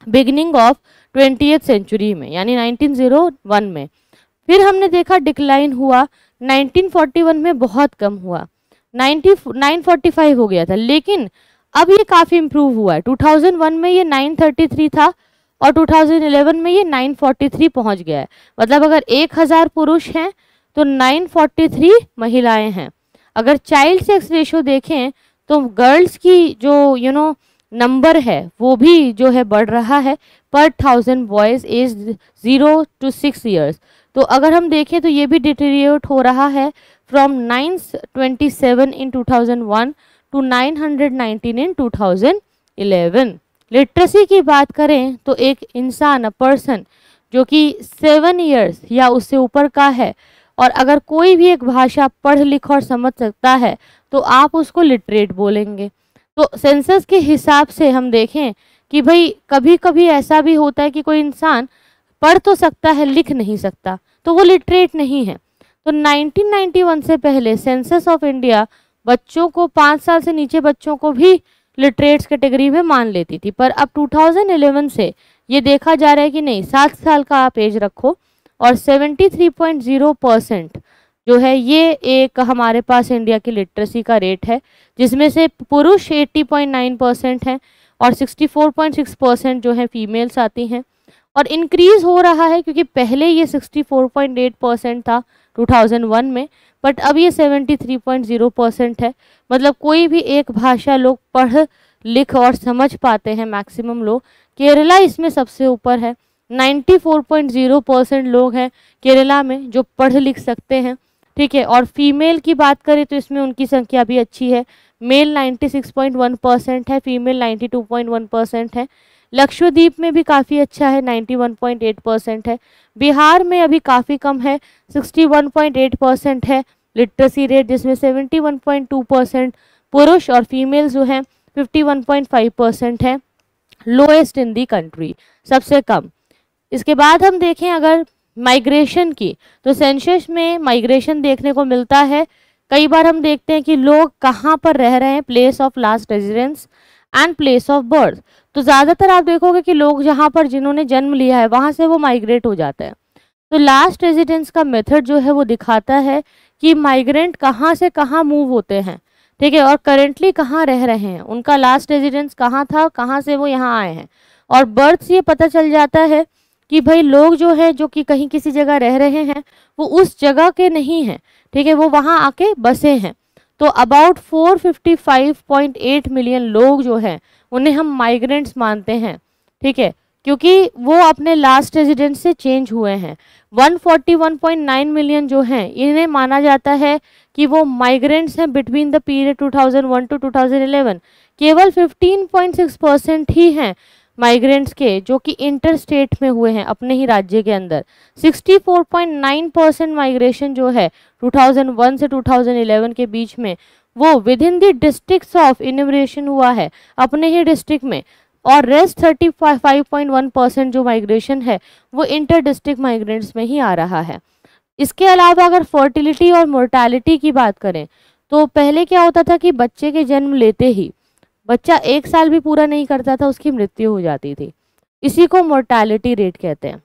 बिगनिंग ऑफ़ ट्वेंटी सेंचुरी में, यानी 1901 में। फिर हमने देखा डिक्लाइन हुआ 1941 में बहुत कम हुआ। 90 945 हो गया था, लेकिन अब ये काफ़ी इम्प्रूव हुआ है। 2001 में ये 933 था और 2011 में ये 943 पहुँच गया है। मतलब अगर 1000 पुरुष हैं तो 943 महिलाएँ हैं। अगर चाइल्ड सेक्स रेशो देखें तो गर्ल्स की जो यू नो नंबर है, वो भी जो है बढ़ रहा है per thousand boys as zero to six years तो अगर हम देखें तो ये भी डिटेरिएट हो रहा है from nine twenty seven in two thousand one to nine hundred nineteen in two thousand eleven literacy की बात करें तो एक इंसान अ पर्सन जो कि सेवन ईयर्स या उससे ऊपर का है और अगर कोई भी एक भाषा पढ़, लिख और समझ सकता है तो आप उसको लिटरेट बोलेंगे। तो सेंसस के हिसाब से हम देखें कि भाई कभी कभी ऐसा भी होता है कि कोई इंसान पढ़ तो सकता है, लिख नहीं सकता तो वो लिटरेट नहीं है। तो 1991 से पहले सेंसस ऑफ़ इंडिया बच्चों को, पाँच साल से नीचे बच्चों को भी लिटरेट्स कैटेगरी में मान लेती थी। पर अब 2011 से ये देखा जा रहा है कि नहीं, सात साल का आप एज रखो और 73.0 परसेंट जो है, ये एक हमारे पास इंडिया की लिटरेसी का रेट है, जिसमें से पुरुष 80.9 परसेंट हैं और 64.6 परसेंट जो है फीमेल्स आती हैं। और इंक्रीज़ हो रहा है क्योंकि पहले ये 64.8 परसेंट था 2001 में बट अब ये 73.0 परसेंट है। मतलब कोई भी एक भाषा लोग पढ़, लिख और समझ पाते हैं मैक्सिमम लोग। केरला इसमें सबसे ऊपर है। 94.0 परसेंट लोग हैं केरला में जो पढ़ लिख सकते हैं, ठीक है? और फीमेल की बात करें तो इसमें उनकी संख्या भी अच्छी है। मेल 96.1 परसेंट है फीमेल 92.1 परसेंट है। लक्षद्वीप में भी काफ़ी अच्छा है 91.8 परसेंट है। बिहार में अभी काफ़ी कम है 61.8 परसेंट है लिटरेसी रेट जिसमें 71.2 परसेंट पुरुष और फीमेल जो हैं 51.5 परसेंट है। लोएस्ट इन दी कंट्री सबसे कम। इसके बाद हम देखें अगर माइग्रेशन की तो सेंसस में माइग्रेशन देखने को मिलता है। कई बार हम देखते हैं कि लोग कहाँ पर रह रहे हैं place of last residence and place of birth तो ज़्यादातर आप देखोगे कि लोग जहाँ पर जिन्होंने जन्म लिया है, वहाँ से वो माइग्रेट हो जाते हैं। तो लास्ट रेजिडेंस का मेथड जो है, वो दिखाता है कि माइग्रेंट कहाँ से कहाँ मूव होते हैं। ठीक है, और करेंटली कहाँ रह रहे हैं। उनका लास्ट रेजिडेंस कहाँ था, कहाँ से वो यहाँ आए हैं। और बर्थ से ये पता चल जाता है कि भाई लोग जो है, जो कि कहीं किसी जगह रह रहे हैं, वो उस जगह के नहीं हैं, ठीक है? वो वहाँ आके बसे हैं। तो अबाउट 455.8 मिलियन लोग जो हैं, उन्हें हम माइग्रेंट्स मानते हैं, ठीक है? क्योंकि वो अपने लास्ट रेजिडेंस से चेंज हुए हैं। 141.9 मिलियन जो हैं, इन्हें माना जाता है कि वो माइग्रेंट्स हैं बिटवीन द पीरियड 2001 टू 2011 केवल 15.6 परसेंट ही हैं। माइग्रेंट्स के, जो कि इंटर स्टेट में हुए हैं, अपने ही राज्य के अंदर। 64.9 परसेंट माइग्रेशन जो है 2001 से 2011 के बीच में, वो within the district of enumeration हुआ है, अपने ही डिस्ट्रिक्ट में। और rest thirty five point one percent जो माइग्रेशन है, वो इंटर डिस्ट्रिक्ट माइग्रेंट्स में ही आ रहा है। इसके अलावा अगर फर्टिलिटी और मोर्टैलिटी की बात करें तो पहले क्या होता था कि बच्चे के जन्म लेते ही बच्चा एक साल भी पूरा नहीं करता था, उसकी मृत्यु हो जाती थी। इसी को मोर्टैलिटी रेट कहते हैं।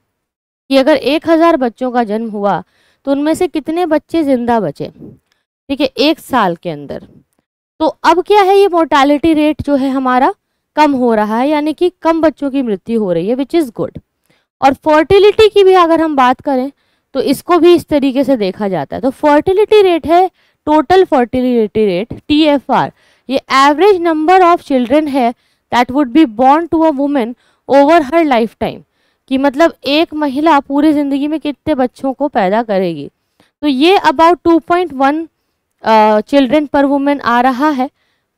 कि अगर एक हज़ार बच्चों का जन्म हुआ तो उनमें से कितने बच्चे ज़िंदा बचे? ठीक है, एक साल के अंदर। तो अब क्या है ये मोर्टैलिटी रेट जो है हमारा? कम हो रहा है, यानी कि कम बच्चों की मृत्यु हो रही है विच इज़ गुड और फर्टिलिटी की भी अगर हम बात करें तो इसको भी इस तरीके से देखा जाता है। तो फर्टिलिटी रेट है total fertility rate T F R ये एवरेज नंबर ऑफ़ चिल्ड्रन है that would be born to a women over her lifetime कि मतलब एक महिला पूरी ज़िंदगी में कितने बच्चों को पैदा करेगी। तो ये अबाउट 2.1 चिल्ड्रन पर वुमेन आ रहा है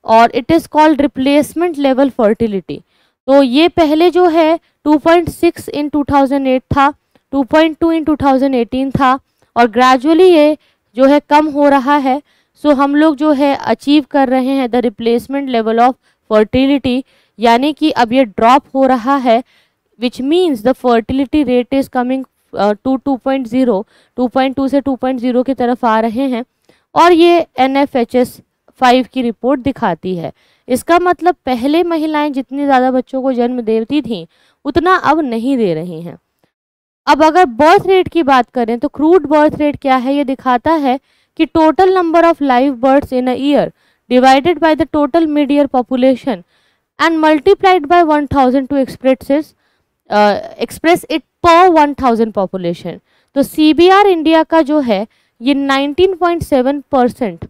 और it is called replacement level fertility तो ये पहले जो है 2.6 इन 2008 था 2.2 इन 2018 था और ग्रेजुअली ये जो है कम हो रहा है। सो हम लोग जो है अचीव कर रहे हैं the replacement level of fertility यानी कि अब ये ड्रॉप हो रहा है which means the fertility rate is coming to two point zero two point two से टू पॉइंट ज़ीरो की तरफ़ आ रहे हैं। और ये N F H S five की रिपोर्ट दिखाती है। इसका मतलब पहले महिलाएँ जितनी ज़्यादा बच्चों को जन्म देती थीं, उतना अब नहीं दे रही हैं। अब अगर बर्थ रेट की बात करें तो क्रूड बर्थ रेट क्या है, ये दिखाता है कि total number of live births in a year divided by the total mid year population and multiplied by 1000 to express express it per 1000 population तो सीबीआर इंडिया का जो है, ये 19.7 परसेंट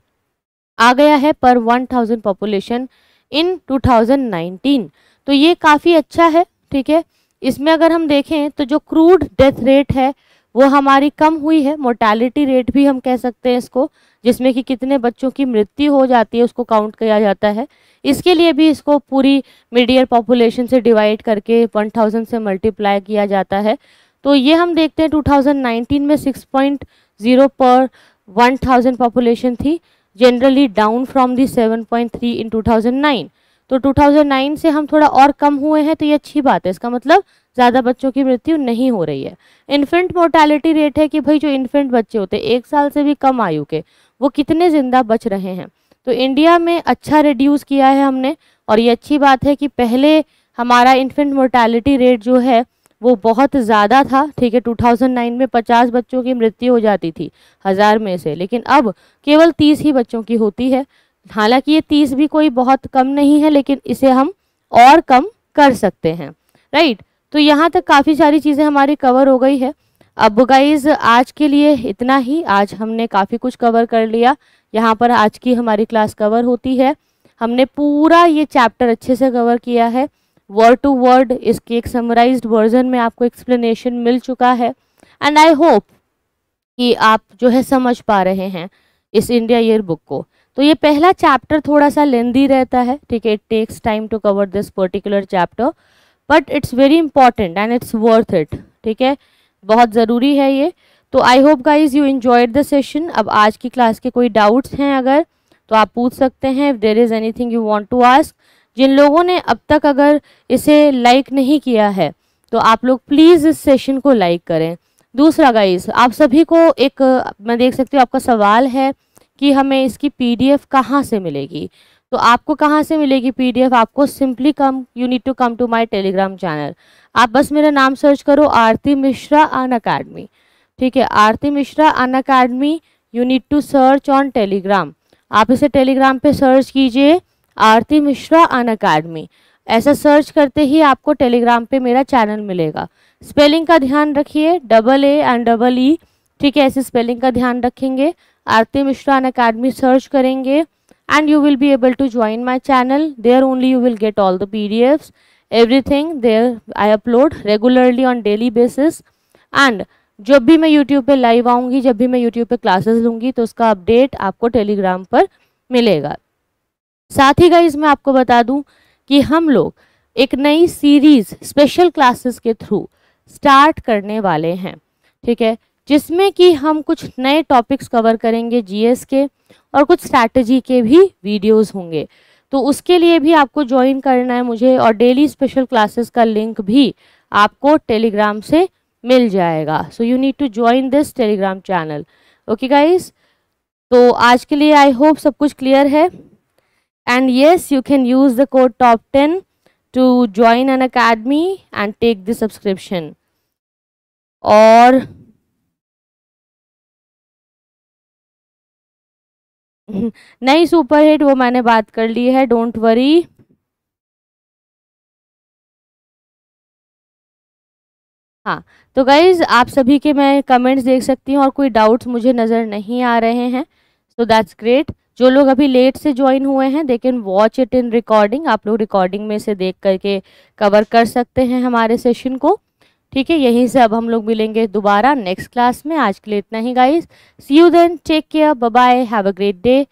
आ गया है पर 1000 पॉपुलेशन इन 2019 तो ये काफ़ी अच्छा है, ठीक है? इसमें अगर हम देखें तो जो क्रूड डेथ रेट है वो हमारी कम हुई है मोर्टैलिटी रेट भी हम कह सकते हैं इसको, जिसमें कि कितने बच्चों की मृत्यु हो जाती है, उसको काउंट किया जाता है। इसके लिए भी इसको पूरी मीडियर पॉपुलेशन से डिवाइड करके 1000 से मल्टीप्लाई किया जाता है। तो ये हम देखते हैं 2019 में 6.0 पर 1000 पॉपुलेशन थी generally down from the 7.3 in 2009 तो 2009 से हम थोड़ा और कम हुए हैं तो ये अच्छी बात है। इसका मतलब ज़्यादा बच्चों की मृत्यु नहीं हो रही है। इन्फेंट मोर्टेलिटी रेट है कि भाई जो इन्फेंट बच्चे होते हैं, एक साल से भी कम आयु के, वो कितने ज़िंदा बच रहे हैं? तो इंडिया में अच्छा रिड्यूस किया है हमने, और ये अच्छी बात है कि पहले हमारा इन्फेंट मोर्टेलिटी रेट जो है, वो बहुत ज़्यादा था, ठीक है 2009 में 50 बच्चों की मृत्यु हो जाती थी, हज़ार में से। लेकिन अब केवल 30 ही बच्चों की होती है। हालाँकि ये 30 भी कोई बहुत कम नहीं है, लेकिन इसे हम और कम कर सकते हैं राइट तो यहाँ तक काफ़ी सारी चीज़ें हमारी कवर हो गई है। अब गाइज़ आज के लिए इतना ही। आज हमने काफ़ी कुछ कवर कर लिया। यहाँ पर आज की हमारी क्लास कवर होती है। हमने पूरा ये चैप्टर अच्छे से कवर किया है। वर्ड टू वर्ड इसके एक समराइज्ड वर्जन में आपको एक्सप्लेनेशन मिल चुका है। एंड आई होप कि आप जो है समझ पा रहे हैं इस इंडिया ईयर बुक को। तो ये पहला चैप्टर थोड़ा सा लेंदी रहता है, ठीक है? It takes time to cover this particular chapter but it's very important and it's worth it ठीक है? बहुत ज़रूरी है ये। तो I hope guys you enjoyed the session अब आज की क्लास के कोई डाउट्स हैं अगर तो आप पूछ सकते हैं। If there is anything you want to ask जिन लोगों ने अब तक अगर इसे लाइक like नहीं किया है तो आप लोग प्लीज़ इस सेशन को लाइक like करें। दूसरा गाइज़ आप सभी को एक, मैं देख सकती हूँ आपका सवाल है कि हमें इसकी पीडीएफ कहाँ से मिलेगी। तो आपको कहाँ से मिलेगी पीडीएफ आपको simply come you need to come to my Telegram channel आप बस मेरा नाम सर्च करो, आरती मिश्रा अन अकेडमी ठीक है, Aarti Mishra Unacademy you need to search on Telegram आप इसे टेलीग्राम पे सर्च कीजिए, आरती मिश्रा अन अकेडमी ऐसा सर्च करते ही आपको टेलीग्राम पे मेरा चैनल मिलेगा। स्पेलिंग का ध्यान रखिए double A and double E ठीक है, ऐसे स्पेलिंग का ध्यान रखेंगे। Aarti Mishra Unacademy search करेंगे and you will be able to join my channel there only you will get all the P D F everything there I upload regularly on daily basis and जब भी मैं YouTube पर live आऊँगी, जब भी मैं YouTube पर classes लूँगी तो उसका अपडेट आपको टेलीग्राम पर मिलेगा। साथ ही गाइज़ मैं आपको बता दूँ कि हम लोग एक नई सीरीज़ स्पेशल क्लासेस के थ्रू स्टार्ट करने वाले हैं। ठीक है? जिसमें कि हम कुछ नए टॉपिक्स कवर करेंगे जीएस के और कुछ स्ट्रैटेजी के भी वीडियोस होंगे। तो उसके लिए भी आपको ज्वाइन करना है मुझे और डेली स्पेशल क्लासेस का लिंक भी आपको टेलीग्राम से मिल जाएगा। So you need to join this Telegram channel okay guys तो आज के लिए आई होप सब कुछ क्लियर है। And yes you can use the code top ten to join Unacademy and take the subscription और [laughs] नहीं सुपर हिट वो मैंने बात कर ली है डोंट वरी हाँ तो गाइज़ आप सभी के मैं कमेंट्स देख सकती हूँ और कोई डाउट्स मुझे नज़र नहीं आ रहे हैं। सो दैट्स ग्रेट जो लोग अभी लेट से ज्वाइन हुए हैं they can watch it in recording आप लोग रिकॉर्डिंग में से देख करके कवर कर सकते हैं हमारे सेशन को। ठीक है, यहीं से अब हम लोग मिलेंगे दोबारा नेक्स्ट क्लास में। आज के लिए इतना ही guys see you then take care bye have a great day